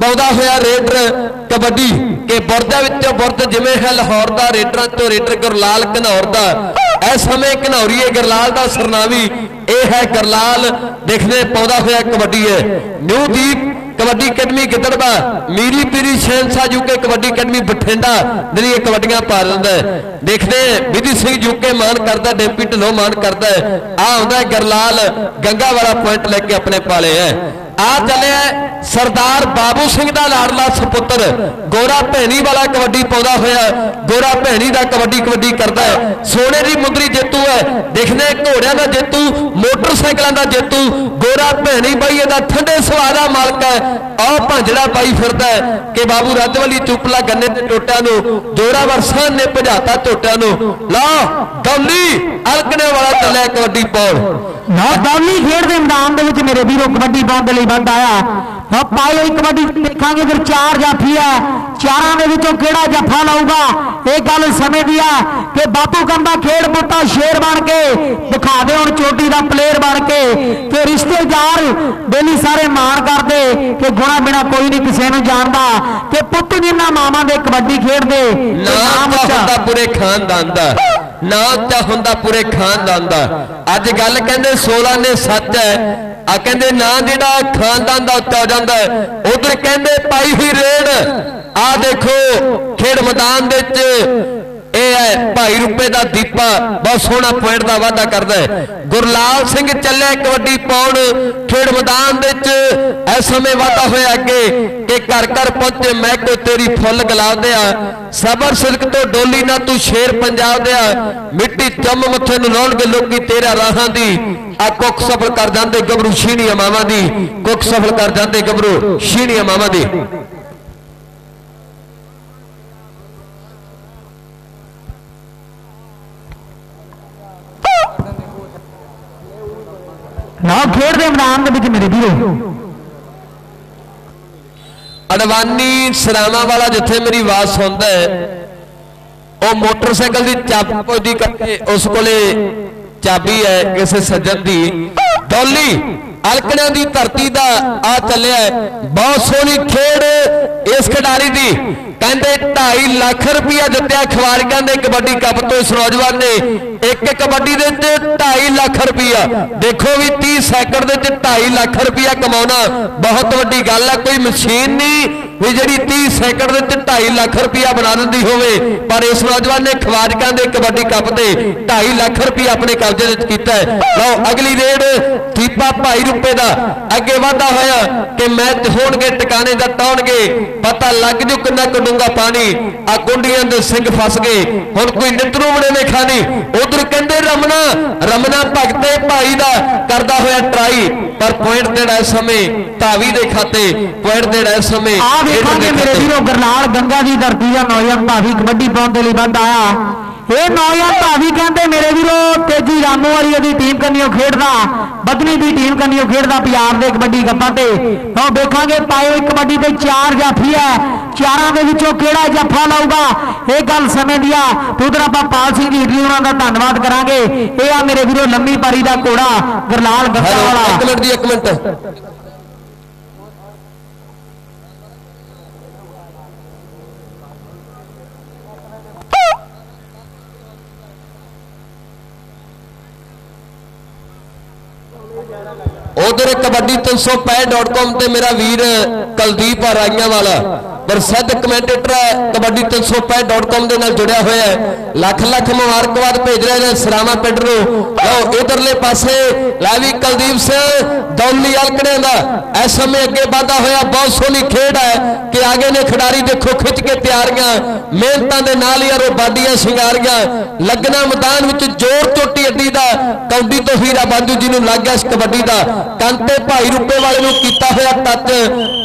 ਪਾਉਂਦਾ ਹੋਇਆ ਰੇਡਰ ਕਬੱਡੀ। ਕਿ ਬੁਰਜਾਂ ਵਿੱਚੋਂ ਬੁਰਜ ਜਿਵੇਂ ਹੈ ਲਾਹੌਰ ਦਾ, ਰੇਡਰਾਂ ਤੋਂ ਰੇਡਰ ਗਰਲਾਲ ਘਨੌਰ ਦਾ। ਇਸ ਸਮੇਂ ਘਨੌਰੀਏ ਗਰਲਾਲ ਦਾ ਸਰਨਾਵੀ। ਇਹ ਹੈ ਗਰਲਾਲ, ਦੇਖਦੇ ਪਾਉਂਦਾ ਹੋਇਆ ਕਬੱਡੀ ਹੈ। New Deep Kabaddi Academy Gidderbaha Miri Piri Shahenshah UK Kabaddi Academy Bathinda ਜਿਹੜੀ ਇਹ ਕਬੱਡੀਆਂ ਪਾ ਲੈਂਦਾ ਦੇਖਦੇ ਹਾਂ, ਵਿਧੀ ਸਿੰਘ ਯੂਕੇ ਮਾਨ ਕਰਦਾ ਡੈਂਪੀ ਢਿੱਲੋਂ ਮਾਨ ਕਰਦਾ ਆ ਆਉਂਦਾ ਗਰਲਾਲ ਗੰਗਾ ਵਾਲਾ ਪੁਆਇੰਟ ਲੈ ਕੇ ਆਪਣੇ ਪਾਲੇ ਹੈ। ਆ ਚੱਲਿਆ ਸਰਦਾਰ ਬਾਬੂ ਸਿੰਘ ਦਾ ਲਾਡਲਾ ਸੁਪੁੱਤਰ। ਗੋਰਾ ਭੈਣੀ ਵਾਲਾ ਕਬੱਡੀ ਪਾਉਂਦਾ ਹੋਇਆ ਗੋਰਾ ਭੈਣੀ ਦਾ ਕਬੱਡੀ ਕਬੱਡੀ ਕਰਦਾ ਹੈ। ਸੋਨੇ ਦੀ ਮੁੰਦਰੀ ਜੇਤੂ ਹੈ। ਦੇਖਦੇ ਘੋੜਿਆਂ ਦਾ ਜੇਤੂ, ਮੋਟਰਸਾਈਕਲਾਂ ਦਾ ਜੇਤੂ। ਗੋਰਾ ਭੈਣੀ ਬਾਈ ਇਹਦਾ ਠੰਡੇ ਸੁਭਾਅ ਦਾ ਮਾਲਕ ਹੈ। ਆਹ ਭਾਂਜੜਾ ਪਾਈ ਫਿਰਦਾ ਹੈ ਕਿ ਬਾਬੂ ਰਾਜਵਲੀ ਚੁੱਪਲਾ ਗੰਨੇ ਦੇ ਟੋਟਿਆਂ ਨੂੰ ਜੋਰਾ ਵਰਸਾਂ ਨੇ ਭਜਾਤਾ ਟੋਟਿਆਂ ਨੂੰ। ਲਾ, ਦੌਲੀ, ਅਲਕਣੇ ਵਾਲਾ ਚੱਲਿਆ ਕਬੱਡੀ ਪਾਉਣ। ਨਾ, ਦੌਲੀ ਖੇਡ ਦੇ ਮੈਦਾਨ ਦੇ ਵਿੱਚ ਮੇਰੇ ਵੀਰੋ, ਕਬੱਡੀ ਪਾਉਣ ਦੇ ਲਈ ਬੰਦ ਆਇਆ। ਨਾ ਪਾਈ ਹੋਈ ਕਬੱਡੀ ਦੇਖਾਂਗੇ ਫਿਰ ਚਾਰ ਜਾਫੀ ਆ ਚਾਰਾਂ ਦੇ ਵਿੱਚੋਂ ਕਿਹੜਾ ਜੱਫਾ ਲਾਊਗਾ? ਇਹ ਗੱਲ ਸਮੇਂ ਦੀ ਆ ਕਿ ਬਾਪੂ ਕਹਿੰਦਾ ਖੇਡ ਪੁੱਤਾ ਸ਼ੇਰ ਬਣ ਕੇ ਦਿਖਾ ਦੇ ਹੁਣ ਚੋਟੀ ਦਾ ਪਲੇਅਰ ਬਣ ਕੇ ਕਿ ਰਿਸ਼ਤੇਦਾਰ ਬੇਲੀ ਸਾਰੇ ਮਾਣ ਕਰਦੇ ਕਿ ਗੁਣਾ ਬਿਨਾ ਕੋਈ ਨਹੀਂ ਕਿਸੇ ਨੂੰ ਜਾਣਦਾ ਕਿ ਪੁੱਤ ਜਿੰਨਾ ਮਾਵਾਂ ਦੇ ਕਬੱਡੀ ਖੇਡਦੇ। ਤੇ ਨਾਮ ਤਾਂ। ਹੁੰਦਾ ਪੂਰੇ ਖਾਨਦਾਨ ਦਾ। ਨਾਮ ਤਾਂ ਹੁੰਦਾ ਪੂਰੇ ਖਾਨਦਾਨ ਦਾ। ਅੱਜ ਗੱਲ ਕਹਿੰਦੇ 16 ਨੇ ਸੱਚ ਹੈ। ਆ ਕਹਿੰਦੇ ਨਾਂ ਜਿਹੜਾ ਖਾਨਦਾਨ ਦਾ ਉੱਚਾ ਆ ਜਾਂਦਾ ਹੈ, ਉਧਰ ਕਹਿੰਦੇ ਪਾਈ ਹੋਈ ਰੇਡ। ਆ ਦੇਖੋ, ਖੇਡ ਮੈਦਾਨ ਦੇ ਵਿੱਚ ਇਹ ਹੈ। ਭਾਈ ਰੂਪੇ ਦਾ ਦੀਪਾ ਬਹੁਤ ਸੋਹਣਾ ਪੁਆਇੰਟ ਦਾ ਵਾਅਦਾ ਕਰਦਾ ਹੈ। ਗੁਰਲਾਲ ਸਿੰਘ ਚੱਲਿਆ ਕਬੱਡੀ ਪਾਉਣ। ਖੇਡ ਮੈਦਾਨ ਦੇ ਵਿੱਚ ਇਸ ਸਮੇਂ ਵਾਅਦਾ ਹੋਇਆ ਅੱਗੇ ਕਿ ਘਰ ਘਰ ਪਹੁੰਚੇ। ਮੈਂ ਕੋ ਤੇਰੀ ਫੁੱਲ ਗਲਾਉਂਦੇ ਆ ਸਬਰ ਸਿਲਕ ਤੋਂ ਡੋਲੀ ਨਾ ਤੂੰ ਸ਼ੇਰ ਪੰਜਾਬ ਦੇ ਆ ਮਿੱਟੀ ਚੰਮ ਮੱਥੇ ਨੂੰ ਲਾਉਣਗੇ ਲੋਕੀ ਤੇਰਾ ਰਾਹਾਂ ਦੀ। ਆ ਕੁੱਖ ਸਫਲ ਕਰ ਜਾਂਦੇ ਗੱਭਰੂ ਸ਼ੀਣੀਆਂ ਮਾਵਾਂ ਦੀ। ਕੁੱਖ ਸਫਲ ਕਰ ਜਾਂਦੇ ਗੱਭਰੂ ਸ਼ੀਣੀਆਂ ਮਾਵਾਂ ਦੀ। ਨਾ ਖੇਡ ਦੇ ਮੈਦਾਨ ਦੇ ਵਿੱਚ ਮੇਰੇ ਵੀਰੋ। ਅਡਵਾਨੀ ਸਰਾਵਾਂ ਵਾਲਾ ਜਿੱਥੇ ਮੇਰੀ ਆਵਾਜ਼ ਸੁਣਦਾ ਹੈ, ਉਹ ਮੋਟਰਸਾਈਕਲ ਦੀ ਚਾਬੀ ਪੁੱਜਦੀ ਕਰਕੇ ਉਸ ਕੋਲੇ ਚਾਬੀ ਹੈ, ਕਿਸੇ ਸੱਜਣ ਦੀ। ਡੋਲੀ ਅਲਕੜਿਆਂ ਦੀ ਧਰਤੀ ਦਾ ਆ ਚੱਲਿਆ ਬਹੁਤ ਸੋਹਣੀ ਖੇਡ ਇਸ ਖਿਡਾਰੀ ਦੀ। ਕਹਿੰਦੇ 2.5 ਲੱਖ ਰੁਪਇਆ ਦਿੱਤਿਆ ਖਿਵਾੜੀਆਂ ਦੇ ਕਬੱਡੀ ਕੱਪ ਤੋਂ, ਇਸ ਨੌਜਵਾਨ ਨੇ। ਇੱਕ ਕਬੱਡੀ ਦੇ ਵਿੱਚ 2.5 ਲੱਖ ਰੁਪਇਆ। ਦੇਖੋ ਵੀ 30 ਸੈਕਿੰਡ ਦੇ ਵਿੱਚ 2.5 ਲੱਖ ਰੁਪਇਆ ਕਮਾਉਣਾ ਬਹੁਤ ਵੱਡੀ ਗੱਲ ਹੈ ਕੋਈ ਮਸ਼ੀਨ ਨਹੀਂ ਵੀ ਜਿਹੜੀ 30 ਸੈਕਿੰਡ ਦੇ ਵਿੱਚ 2.5 ਲੱਖ ਰੁਪਇਆ ਬਣਾ ਦਿੰਦੀ ਹੋਵੇ। ਪਰ ਇਸ ਨੌਜਵਾਨ ਨੇ ਖਿਵਾੜੀਆਂ ਦੇ ਕਬੱਡੀ ਕੱਪ ਤੇ 2.5 ਲੱਖ ਰੁਪਇਆ ਆਪਣੇ ਕਬਜ਼ੇ ਵਿੱਚ ਕੀਤਾ ਹੈ। ਲਓ, ਅਗਲੀ ਰੇਡ ਦੀਪਾ ਭਾਈ ਰੁਪਏ ਦਾ। ਅੱਗੇ ਵਧਦਾ ਹੋਇਆ ਕਿ ਮੈਚ ਹੋਣਗੇ, ਟਿਕਾਣੇ ਦਾ ਟਾਉਣਗੇ ਪਤਾ ਲੱਗ ਜੂ ਕਿੰਨਾ ਕੁ ਡੂੰਘਾ ਪਾਣੀ ਆ ਗੁੰਡੀਆਂ ਦੇ ਸਿੰਘ ਫਸ ਗਏ। ਹੁਣ ਕੋਈ ਨਿਤਰੂ ਬਣੇ ਨੇ ਖਾਣੀ। ਉਧਰ ਕਹਿੰਦੇ ਰਮਨਾ ਰਮਨਾ ਭਗਤੇ ਭਾਈ ਦਾ ਕਰਦਾ ਹੋਇਆ ਟਰਾਈ ਪਰ ਪੁਆਇੰਟ ਦੇਣਾ ਇਸ ਸਮੇਂ ਧਾਵੀ ਦੇ ਖਾਤੇ ਪੁਆਇੰਟ ਦੇਣਾ ਇਸ ਸਮੇਂ ਆ ਵੇਖਾਂਗੇ ਮੇਰੇ। ਵੀਰੋ ਗਰਨਾਲ ਗੰਗਾ ਦੀ ਧਰਤੀ ਦਾ ਨੌਜਵਾਨ ਭਾਵੀ ਕਬੱਡੀ ਪਾਉਣ ਦੇ ਲਈ ਬੰਦ ਆਇਆ। ਇਹ ਨੌਜਵਾਨ ਭਾਵੀ ਕਹਿੰਦੇ ਮੇਰੇ ਵੀਰੋ ਤੇਜੀ ਰਾਮੂ ਵਾਲੀ ਇਹਦੀ ਟੀਮ ਕੰਨੀਓ ਖੇਡਦਾ ਬਦਨੀ ਦੀ ਟੀਮ ਕੰਨੀਓ ਖੇਡਦਾ ਪੰਜਾਬ ਦੇ ਕਬੱਡੀ ਕੱਪਾਂ ਤੇ। ਤਾਂ ਵੇਖਾਂਗੇ ਪਾਏ ਹੋਈ ਕਬੱਡੀ ਤੇ ਚਾਰ ਜਾਫੀ ਹੈ। ਚਾਰਾਂ ਦੇ ਵਿੱਚੋਂ ਕਿਹੜਾ ਜੱਫਾ ਲਾਊਗਾ? ਇਹ ਗੱਲ ਸਮੇਂ ਦੀ ਆ। ਉਧਰ ਆਪਾਂ ਪਾਲ ਸਿੰਘ ਜੀ ਉਹਨਾਂ ਦਾ ਧੰਨਵਾਦ ਕਰਾਂਗੇ। ਇਹ ਆ ਮੇਰੇ ਵੀਰੋ ਲੰਮੀ ਪਾਰੀ ਦਾ ਘੋੜਾ ਗਰਲਾਲ ਹੈਲੋ ਵਾਲਾ। ਇੱਕ ਮਿੰਟ ਜੀ ਇੱਕ ਮਿੰਟ। ਉਧਰ ਕਬੱਡੀ 365.com ਤੇ ਮੇਰਾ ਵੀਰ ਕੁਲਦੀਪ ਰਾਈਆਂ ਵਾਲਾ। ਪ੍ਰਸਿੱਧ ਕਮੈਂਟੇਟਰ ਹੈ ਕਬੱਡੀ 365.com ਦੇ ਨਾਲ ਜੁੜਿਆ ਹੋਇਆ ਹੈ। ਲੱਖ ਲੱਖ ਮੁਬਾਰਕਬਾਦ ਭੇਜ ਰਹੇ ਨੇ ਸਰਾਮਾ ਪਿੰਡ ਨੂੰ। ਲਓ, ਇਧਰਲੇ ਪਾਸੇ ਲੈ ਵੀ ਕੁਲਦੀਪ ਸਿੰਘ, ਦੌਲੀ ਅਲਕੜੇ ਦਾ। ਇਸ ਸਮੇਂ ਅੱਗੇ ਵਧਦਾ ਹੋਇਆ ਬਹੁਤ ਸੋਹਣੀ ਖੇਡ ਹੈ ਕਿ ਆਗੇ ਨੇ ਖਿਡਾਰੀ ਦੇਖੋ, ਖਿੱਚ ਕੇ ਤਿਆਰੀਆਂ, ਮਿਹਨਤਾਂ ਦੇ ਨਾਲ ਹੀ ਯਾਰੋ ਬਾਡੀਆਂ ਸ਼ਿੰਗਾਰੀਆਂ। ਲੱਗਣਾ ਮੈਦਾਨ ਵਿੱਚ ਜ਼ੋਰ ਚੋਟੀ ਅੱਡੀ ਦਾ, ਕੌਡੀ ਤੋਂ ਹੀਰਾ ਬਾਜੂ ਜੀ ਨੂੰ ਲੱਗ ਗਿਆ ਇਸ ਕਬੱਡੀ ਦਾ। ਕੰਤੇ ਭਾਈ ਰੁਪਏ ਵਾਲੇ ਨੂੰ ਕੀਤਾ ਹੋਇਆ ਟੱਚ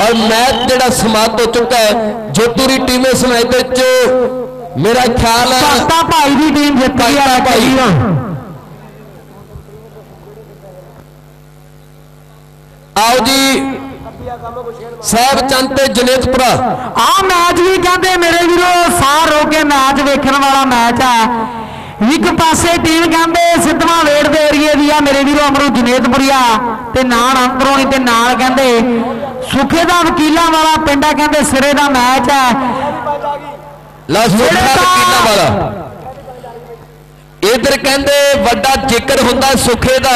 ਔਰ ਮੈਚ ਜਿਹੜਾ ਸਮਾਪਤ ਹੋ ਚੁੱਕਾ ਹੈ ਜੋਤੂਰੀ ਟੀਮ ਇਸ ਮੈਚ ਵਿੱਚ ਮੇਰਾ ਖਿਆਲ ਹੈ ਭਗਤਾ ਭਾਈ ਦੀ ਟੀਮ ਜਿੱਤ ਗਈ ਭਗਤਾ ਭਾਈ। ਆਓ ਜੀ ਸਾਹਿਬ ਚੰਦ ਤੇ ਜਨੇਤਪੁਰਾ। ਆ ਮੈਚ ਵੀ ਕਹਿੰਦੇ ਮੇਰੇ ਵੀਰੋ ਸਾਰ ਰੋ ਕੇ ਮੈਚ ਵੇਖਣ ਵਾਲਾ ਮੈਚ ਆ ਇੱਕ ਪਾਸੇ ਟੀਮ ਕਹਿੰਦੇ ਸਿੱਧਵਾਂ ਵੇੜ ਦੇ ਏਰੀਏ ਦੀ ਆ ਮੇਰੇ ਵੀਰੋ ਅਮਰੂ ਜਨੇਤਪੁਰੀਆ ਤੇ ਨਾਲ ਅੰਦਰੋਂ ਤੇ ਨਾਲ ਕਹਿੰਦੇ ਸੁਖੇ ਦਾ ਵਕੀਲਾਂ ਵਾਲਾ ਪਿੰਡਾ ਕਹਿੰਦੇ ਸਿਰੇ ਦਾ ਮੈਚ ਆ ਲਾ ਸੁਖਾ ਤਾਂ- ਵਕੀਲਾਂ ਵਾਲਾ। ਇਧਰ ਕਹਿੰਦੇ ਵੱਡਾ ਜ਼ਿਕਰ ਹੁੰਦਾ ਸੁਖੇ ਦਾ।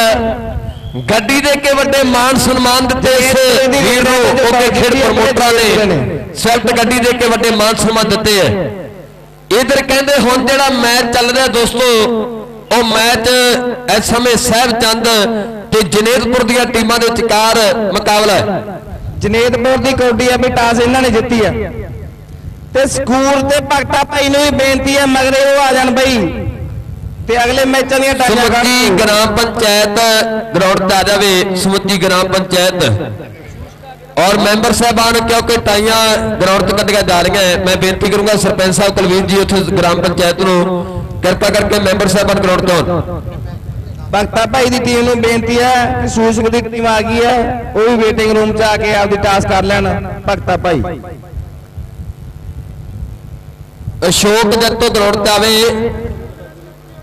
ਗੱਡੀ ਦੇ ਕੇ ਵੱਡੇ ਮਾਨ ਸਨਮਾਨ ਦਿੱਤੇ ਇਸ ਵੀਰ ਨੂੰ ਉਹ ਕੇ ਖੇਡ ਪ੍ਰਮੋਟਰਾਂ ਨੇ। ਸਵਿਫਟ ਗੱਡੀ ਦੇ ਕੇ ਵੱਡੇ ਮਾਨ ਸਨਮਾਨ ਦਿੱਤੇ ਐ ਇਧਰ ਕਹਿੰਦੇ ਹੁਣ ਜਿਹੜਾ ਮੈਚ ਚੱਲ ਰਿਹਾ ਦੋਸਤੋ ਉਹ ਮੈਚ ਇਸ ਸਮੇਂ ਸਾਹਿਬ ਚੰਦ ਤੇ ਜਨੇਤਪੁਰ ਦੀਆਂ ਟੀਮਾਂ ਦੇ ਵਿਚਕਾਰ ਮੁਕਾਬਲਾ ਹੈ। ਜਨੇਤਪੁਰ ਦੀ ਕਬੱਡੀ ਆ ਵੀ ਟਾਸ ਇਹਨਾਂ ਨੇ ਜਿੱਤੀ ਆ। ਤੇ ਸਕੂਲ ਤੇ ਭਗਤਾ ਭਾਈ ਨੂੰ ਵੀ ਬੇਨਤੀ ਹੈ ਮਗਰੇ ਉਹ ਆ ਜਾਣ ਬਈ। ਤੇ ਅਗਲੇ ਮੈਚਾਂ ਦੀਆਂ ਟਾਈਆਂ ਸਮੁੱਚੀ ਗ੍ਰਾਮ ਪੰਚਾਇਤ ਗਰਾਊਂਡ ਤੇ ਆ ਜਾਵੇ ਸਮੁੱਚੀ ਗ੍ਰਾਮ ਪੰਚਾਇਤ। ਔਰ ਮੈਂਬਰ ਸਾਹਿਬਾਨ ਕਿਉਂਕਿ ਟਾਈਆਂ ਗਰਾਊਂਡ ਤੋਂ ਕੱਢੀਆਂ ਜਾ ਰਹੀਆਂ ਮੈਂ ਬੇਨਤੀ ਕਰੂੰਗਾ ਸਰਪੰਚ ਸਾਹਿਬ ਕੁਲਵੀਰ ਜੀ ਉੱਥੇ ਗ੍ਰਾਮ ਪੰਚਾਇਤ ਨੂੰ ਕਿਰਪਾ ਕਰਕੇ ਮੈਂਬਰ ਸਾਹਿਬਾਨ ਗਰਾਊਂਡ ਤੋਂ। ਭਗਤਾ ਭਾਈ ਦੀ ਟੀਮ ਨੂੰ ਬੇਨਤੀ ਹੈ ਕਿ ਸੂਸ਼ਕ ਦੀ ਟੀਮ ਆ ਗਈ ਹੈ ਉਹ ਵੀ ਵੇਟਿੰਗ ਰੂਮ 'ਚ ਆ ਕੇ ਆਪਦੀ ਟਾਸ ਕਰ ਲੈਣ ਭਗਤਾ ਭਾਈ। ਅਸ਼ੋਕ ਜੱਤੋ ਗਰਾਊਂਡ ਤੇ ਆਵੇ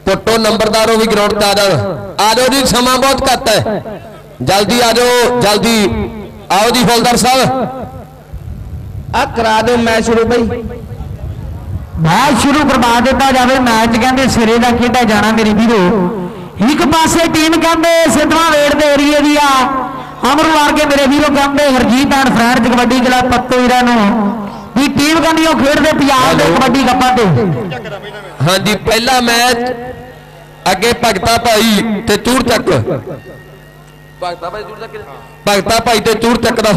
ਪੁੱਟੋ ਨੰਬਰਦਾਰ ਉਹ ਵੀ ਗਰਾਊਂਡ ਤੇ ਆ ਜਾਓ ਜੀ ਸਮਾਂ ਬਹੁਤ ਘੱਟ ਹੈ। ਜਲਦੀ ਆ ਜਾਓ ਜਲਦੀ ਆਓ ਜੀ ਹੌਲਦਾਰ ਸਾਹਿਬ। ਆ ਕਰਾ ਦਿਓ ਮੈਚ ਸ਼ੁਰੂ ਬਈ। ਮੈਚ ਸ਼ੁਰੂ ਕਰਵਾ ਦਿੱਤਾ ਜਾਵੇ ਮੈਚ ਕਹਿੰਦੇ ਸਿਰੇ ਦਾ ਖੇਡਿਆ ਜਾਣਾ ਮੇਰੇ ਵੀਰੋ। ਇੱਕ ਪਾਸੇ ਟੀਮ ਕਹਿੰਦੇ ਸਿੱਧਵਾਂ ਵੇੜ ਦੇ ਏਰੀਏ ਦੀ ਆ। ਅਮਰੂ ਵਰਗੇ ਮੇਰੇ ਵੀਰੋ ਕਹਿੰਦੇ Harjeet and Friends Kabaddi Club Patto ਵੀਰਾਂ ਨੂੰ। ਵੀ ਟੀਮ ਕਹਿੰਦੀ ਉਹ ਖੇਡਦੇ ਪੰਜਾਬ ਦੇ ਕਬੱਡੀ ਕੱਪਾਂ ਤੇ। ਹਾਂਜੀ ਪਹਿਲਾ ਮੈਚ ਅੱਗੇ ਭਗਤਾ ਭਾਈ ਤੇ ਚੂੜ ਚੱਕ। ਭਗਤਾ ਭਾਈ ਚੂੜ ਚੱਕ ਭਗਤਾ ਭਾਈ ਤੇ ਚੂੜ ਚੱਕ ਦਾ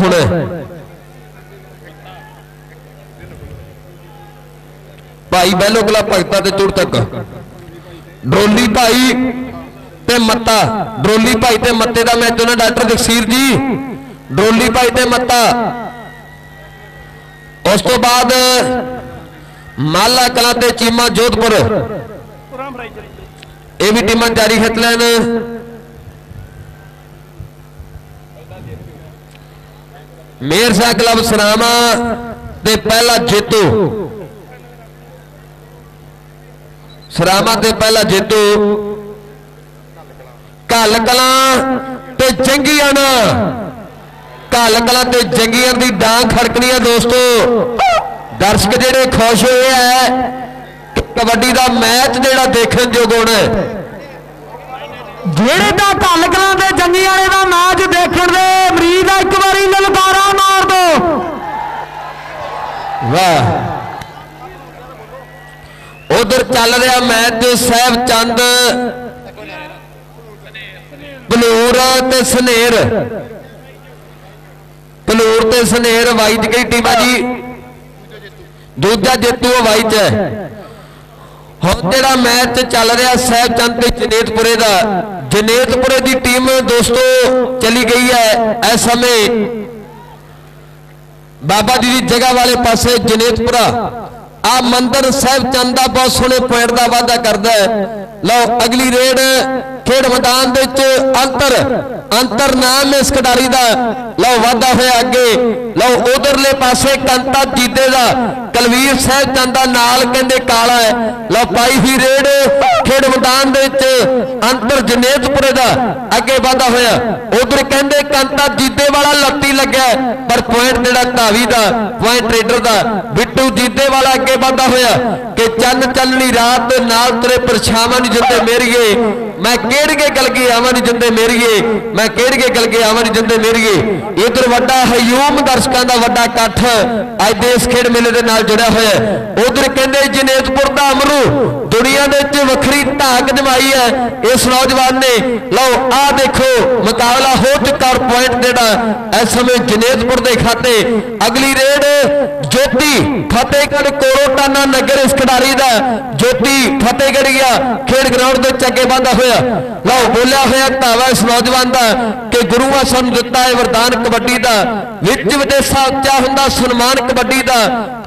ਭਾਈ ਬੈਲੋ ਕਲਾ ਭਗਤਾ ਤੇ ਚੂੜ ਚੱਕ ਡਰੋਲੀ ਭਾਈ ਤੇ ਮੱਤਾ। ਡਰੋਲੀ ਭਾਈ ਤੇ ਮੱਤੇ ਦਾ ਮੈਚ ਉਹਨਾਂ ਡਾਕਟਰ ਜਗਸੀਰ ਜੀ। ਡਰੋਲੀ ਭਾਈ ਤੇ ਮੱਤਾ। ਉਸ ਤੋਂ ਬਾਅਦ ਮਾਲਾ ਕਲਾ ਤੇ ਚੀਮਾ ਜੋਧਪੁਰ। ਇਹ ਵੀ ਟੀਮਾਂ ਜਾਰੀ ਖਿੱਚ ਲੈਣ ਮੇਰ ਸਾਹਿਬ ਕਲੱਬ ਸਰਾਮਾ ਤੇ ਪਹਿਲਾ ਜੇਤੂ। ਸਰਾਮਾ ਤੇ ਪਹਿਲਾ ਜੇਤੂ ਘੱਲ ਕਲਾਂ ਤੇ ਜੰਗੀਆਂ ਘੱਲ ਕਲਾਂ ਤੇ ਜੰਗੀਆਂ ਦੀ ਡਾਂ ਖੜਕਣੀ ਆ ਦੋਸਤੋ। ਦਰਸ਼ਕ ਜਿਹੜੇ ਖੁਸ਼ ਹੋਏ ਐ ਕਬੱਡੀ ਦਾ ਮੈਚ ਜਿਹੜਾ ਦੇਖਣ ਯੋਗ ਹੋਣਾ। ਜਿਹੜੇ ਤਾਂ ਢੱਲ ਕਲਾਂ ਦੇ ਜੰਗੀ ਵਾਲੇ ਦਾ ਮੈਚ ਦੇਖਣ ਦੇ ਮਰੀਜ਼ ਦਾ ਇੱਕ ਵਾਰੀ ਲਲਕਾਰਾ ਮਾਰ ਦੋ। ਵਾਹ। ਉਧਰ ਚੱਲ ਰਿਹਾ ਮੈਚ ਸਹਿਬ ਚੰਦ, ਬਲੂਰ ਤੇ ਸਨੇਰ। ਬਲੂਰ ਤੇ ਸਨੇਰ, ਵਾਈ ਗਈ ਕਿਹੜੀ ਜੀ? ਦੂਜਾ ਜੇਤੂ ਵਾਈ ਚ। ਹੈ ਹੁਣ ਜਿਹੜਾ ਮੈਚ ਚੱਲ ਰਿਹਾ ਸਾਹਿਬ ਚੰਦ ਤੇ ਜਨੇਤਪੁਰੇ ਦਾ ਜਨੇਤਪੁਰੇ ਦੀ ਟੀਮ ਦੋਸਤੋ ਚਲੀ ਗਈ ਹੈ ਇਸ ਸਮੇਂ। ਬਾਬਾ ਜੀ ਦੀ ਜਗ੍ਹਾ ਵਾਲੇ ਪਾਸੇ ਜਨੇਤਪੁਰਾ। ਆ ਮੰਦਰ ਸਾਹਿਬ ਚੰਦ ਦਾ ਬਹੁਤ ਸੋਹਣੇ ਪੁਆਇੰਟ ਦਾ ਵਾਅਦਾ ਕਰਦਾ ਹੈ। ਲਓ, ਅਗਲੀ ਰੇਡ ਖੇਡ ਮੈਦਾਨ ਦੇ ਵਿੱਚ ਅੰਤਰ ਅੰਤਰ ਨਾਮ ਇਸ ਖਿਡਾਰੀ ਦਾ। ਲਓ, ਵਾਧਾ ਹੋਇਆ ਅੱਗੇ। ਲਓ, ਉਧਰਲੇ ਪਾਸੇ ਕੰਤਾ ਜੀਤੇ ਦਾ। ਕਲਵੀਰ ਸਾਹਿਬ ਚੰਦ ਨਾਲ, ਕਹਿੰਦੇ ਕਾਲਾ ਹੈ। ਲਓ, ਪਾਈ ਹੀ ਰੇਡ ਖੇਡ ਮੈਦਾਨ ਦੇ ਵਿੱਚ। ਅੰਤਰ ਜਨੇਤਪੁਰੇ ਦਾ। ਅੱਗੇ ਵਾਧਾ ਹੋਇਆ। ਉਧਰ ਕਹਿੰਦੇ ਕੰਤਾ ਜੀਤੇ ਵਾਲਾ ਲੱਤੀ ਲੱਗਿਆ ਪਰ ਪੁਆਇੰਟ ਜਿਹੜਾ ਧਾਵੀ ਦਾ ਪੁਆਇੰਟ ਰੇਡਰ ਦਾ, ਬਿੱਟੂ ਜੀਤੇ ਵਾਲਾ ਅੱਗੇ ਵਾਧਾ ਹੋਇਆ। ਕਿ ਚੰਨ ਚੱਲਣੀ ਰਾਤ ਦੇ ਨਾਲ ਤੇਰੇ ਪਰਛਾਵਾਂ ਨੂੰ ਜਿੱਤੇ ਮੇਰੀਏ। ਮੈਂ ਕਿਹੜ ਕੇ ਗਲ ਆਵਾਂ ਨੀ ਜਿੰਦੇ ਮੇਰੀਏ? ਮੈਂ ਕਿਹੜ ਕੇ ਗਲ ਆਵਾਂ ਨੀ ਜਿੰਦੇ ਮੇਰੀਏ? ਇਧਰ ਵੱਡਾ ਹਯੂਮ ਦਰਸ਼ਕਾਂ ਦਾ ਵੱਡਾ ਇਕੱਠ ਅੱਜ ਦੇ ਖੇਡ ਮੇਲੇ ਦੇ ਨਾਲ ਜੁੜਿਆ ਹੋਇਆ ਹੈ। ਉਧਰ ਕਹਿੰਦੇ ਜਨੇਤਪੁਰ ਦਾ ਅਮਰੂ ਦੁਨੀਆ ਦੇ ਵਿੱਚ ਵੱਖਰੀ ਧਾਕ ਜਮਾਈ ਹੈ। ਇਸ ਨੌਜਵਾਨ ਨੇ, ਲਓ, ਆਹ ਦੇਖੋ, ਮੁਕਾਬਲਾ ਹੋ ਚੁੱਕਾ ਔਰ ਪੁਆਇੰਟ ਜਿਹੜਾ ਇਸ ਸਮੇਂ ਜਨੇਤਪੁਰ ਦੇ ਖਾਤੇ ਅਗਲੀ ਰੇਡ ਜੋਤੀ ਫਤਿਹਗੜ੍ਹ ਕੋਰੋਟਾਨਾ ਨਗਰ ਇਸ ਖਿਡਾਰੀ ਦਾ। ਜੋਤੀ ਫਤਿਹਗੜ੍ਹੀਆ ਖੇਡ ਗਰਾਊਂਡ ਦੇ ਵਿੱਚ ਅੱਗੇ ਵਧਦਾ ਹੋਇਆ। ਲਓ, ਬੋਲਿਆ ਹੋਇਆ ਧਾਵਾ ਇਸ ਨੌਜਵਾਨ ਦਾ। ਕਿ ਗੁਰੂਆਂ ਸਾਨੂੰ ਦਿੱਤਾ ਹੈ ਵਰਦਾਨ ਕਬੱਡੀ ਦਾ। ਵਿੱਚ ਵਿਦੇਸਾ ਉੱਚਾ ਹੁੰਦਾ ਸਨਮਾਨ ਕਬੱਡੀ ਦਾ।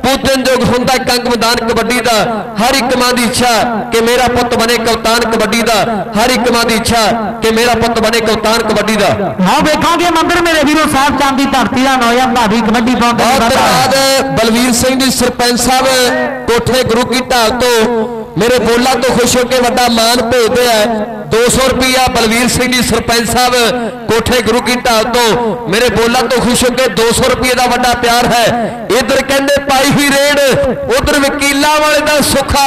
ਪੂਜਨਯੋਗ ਹੁੰਦਾ ਕੰਗ ਮੈਦਾਨ ਕਬੱਡੀ ਦਾ। ਹਰ ਇੱਕ ਮਾਂ ਦੀ ਇੱਛਾ ਕਿ ਮੇਰਾ ਪੁੱਤ ਬਣੇ ਕਪਤਾਨ ਕਬੱਡੀ ਦਾ। ਹਰ ਇੱਕ ਮਾਂ ਦੀ ਇੱਛਾ ਕਿ ਮੇਰਾ ਪੁੱਤ ਬਣੇ ਕਪਤਾਨ ਕਬੱਡੀ ਦਾ। ਹਾਂ ਵੇਖਾਂਗੇ ਮੰਦਰ ਮੇਰੇ ਵੀਰੋ ਸਾਹਿਬ ਚੰਦ ਦੀ ਧਰਤੀ ਦਾ ਨੌਜਵਾਨ ਭਾਵੀ ਕਬੱਡੀ ਪਾਉਣ ਦੇ ਬਹੁਤ ਬਾਅਦ ਧੰਨਵਾਦ ਬਲਵੀਰ ਸਿੰਘ ਜੀ ਸਰਪੰਚ ਸਾਹਿਬ ਕੋਠੇ ਗੁਰੂ ਕੀ ਢਾਲ ਤੋਂ। ਮੇਰੇ ਬੋਲਾਂ ਤੋਂ ਖੁਸ਼ ਹੋ ਕੇ ਵੱਡਾ ਮਾਨ ਭੇਜਦੇ ਆ। 200 ਰੁਪਿਆ ਬਲਵੀਰ ਸਿੰਘ ਜੀ, ਸਰਪੰਚ ਸਾਹਿਬ, ਕੋਠੇ ਗੁਰੂ ਕੀ ਢਾਲ ਤੋਂ। ਮੇਰੇ ਬੋਲਾਂ ਤੋਂ ਖੁਸ਼ ਹੋ ਕੇ 200 ਰੁਪਏ ਦਾ ਵੱਡਾ ਪਿਆਰ ਹੈ। ਇਧਰ ਕਹਿੰਦੇ ਪਾਈ ਹੋਈ ਰੇਡ, ਉਧਰ ਵਕੀਲਾਂ ਵਾਲੇ ਦਾ ਸੁੱਖਾ।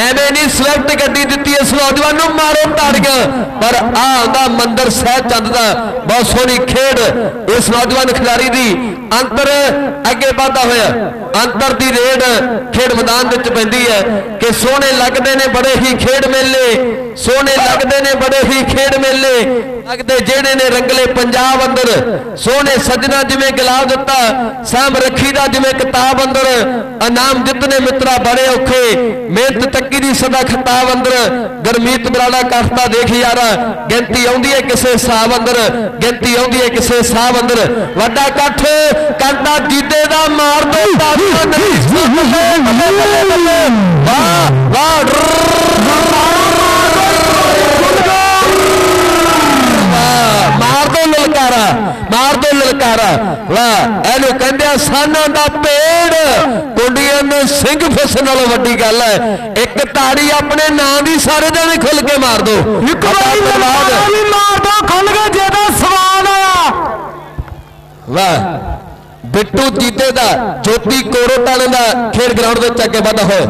ਐਵੇਂ ਨਹੀਂ ਸਵਿਫਟ ਗੱਡੀ ਦਿੱਤੀ ਇਸ ਨੌਜਵਾਨ ਨੂੰ, ਮਾਰੋ ਤਾੜੀਆਂ ਪਰ ਆ ਆਉਂਦਾ ਮੰਦਰ ਸਾਹਿਬ ਚੰਦ ਦਾ, ਬਹੁਤ ਸੋਹਣੀ ਖੇਡ। ਇਸ ਨੌਜਵਾਨ ਖਿਡਾਰੀ ਦੀ ਅੰਤਰ ਅੱਗੇ ਵਧਦਾ ਹੋਇਆ, ਅੰਤਰ ਦੀ ਰੇਡ ਖੇਡ ਮੈਦਾਨ ਵਿੱਚ ਪੈਂਦੀ ਹੈ। ਕਿ ਸੋਹਣੇ ਲੱਗਦੇ ਨੇ ਬੜੇ ਹੀ ਖੇਡ ਮੇਲੇ ਸੋਹਣੇ ਲੱਗਦੇ ਨੇ ਬੜੇ ਹੀ ਖੇਡ ਮੇਲੇ ਲੱਗਦੇ ਜਿਹੜੇ ਨੇ ਰੰਗਲੇ ਪੰਜਾਬ ਅੰਦਰ ਸੋਹਣੇ ਸੱਜਣਾ ਜਿਵੇਂ ਗੁਲਾਬ ਦਿੱਤਾ ਸਾਂਭ ਰੱਖੀ ਜਿਵੇਂ ਕਿਤਾਬ ਅੰਦਰ ਇਨਾਮ ਜਿੱਤਨੇ ਮਿੱਤਰਾ ਬੜੇ ਔਖੇ ਮਿਹਨਤ ਤੱਕੀ ਦੀ ਸਦਾ ਖਿਤਾਬ ਅੰਦਰ ਗਰਮੀਤ ਬਰਾੜਾ ਕਾਫਤਾ ਦੇਖ ਯਾਰ ਗਿਣਤੀ ਆਉਂਦੀ ਹੈ ਕਿਸੇ ਹਿਸਾਬ ਅੰਦਰ ਗਿਣਤੀ ਆਉਂਦੀ ਹੈ ਕਿਸੇ ਹਿਸਾਬ ਅੰਦਰ ਵੱਡਾ ਇਕੱਠ ਕੰਟਾ ਜੀਤੇ ਦਾ ਮਾਰ ਦੋ ਤਾਰੀਆਂ ਨਹੀਂ ਵਾਹ ਵਾਹ ਵਾਹ, ਮਾਰ ਦੋ ਲਲਕਾਰਾ ਮਾਰ ਦੋ ਲਲਕਾਰਾ। ਵਾਹ ਇਹਨੂੰ ਕਹਿੰਦੇ ਆ ਸਾਨਾਂ ਦਾ ਪੇੜ। ਕੁੰਡੀਆਂ ਨੂੰ ਸਿੰਘ ਫਸਣ ਨਾਲੋਂ ਵੱਡੀ ਗੱਲ ਹੈ। ਇੱਕ ਤਾੜੀ ਆਪਣੇ ਨਾਂ ਦੀ ਸਾਰੇ ਜਣੇ ਖੁੱਲ ਕੇ ਮਾਰ ਦੋ। ਵੀ ਮਾਰ ਦੋ ਖੁੱਲ ਕੇ ਜੇ ਦਾ ਸਵਾਲ ਆਇਆ ਵਾਹ ਬਿੱਟੂ ਜੀਤੇ ਦਾ ਜੋਤੀ ਕੋਰੋਟਾਲੇ ਦਾ ਖੇਡ ਗਰਾਊਂਡ ਦੇ ਅੱਗੇ ਵਧਦਾ ਹੋਇਆ।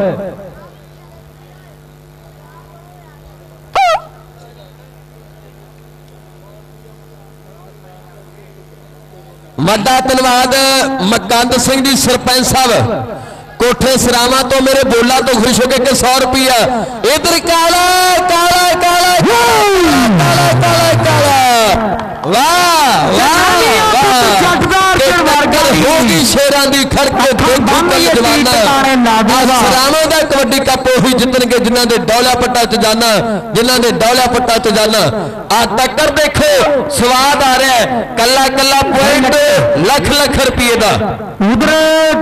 ਵੱਡਾ ਧੰਨਵਾਦ, ਮਕੰਦ ਸਿੰਘ ਜੀ, ਸਰਪੰਚ ਸਾਹਿਬ। ਕੋਠੇ ਸਰਾਵਾਂ ਤੋਂ ਮੇਰੇ ਬੋਲਾਂ ਤੋਂ ਖੁਸ਼ ਹੋ ਕੇ ਕਿ 100 ਰੁਪਿਆ ਇਧਰ ਕਾਲਾ ਕਾਲਾ ਕਾਲਾ ਕਾਲਾ ਕਾਲਾ ਕਾਲਾ। ਵਾਹ ਹੋ ਗਈ ਸ਼ੇਰਾਂ ਦੀ ਖੜਕੇ ਜਵਾਨਾ। ਦਾ ਕਬੱਡੀ ਕੱਪ ਉਹੀ ਜਿੱਤਣਗੇ ਜਿਨ੍ਹਾਂ ਦੇ ਪੱਟਾ ਚ ਜਾਣਾ ਜਿਨ੍ਹਾਂ ਦੇ ਡੌਲਾ ਪੱਟਾ ਚ ਜਾਣਾ ਆ ਟੱਕਰ ਦੇਖੋ ਸਵਾਦ ਆ ਰਿਹਾ ਕੱਲਾ ਕੱਲਾ ਪੁਆਇੰਟ ਲੱਖ ਲੱਖ ਰੁਪਏ ਦਾ। ਉਧਰ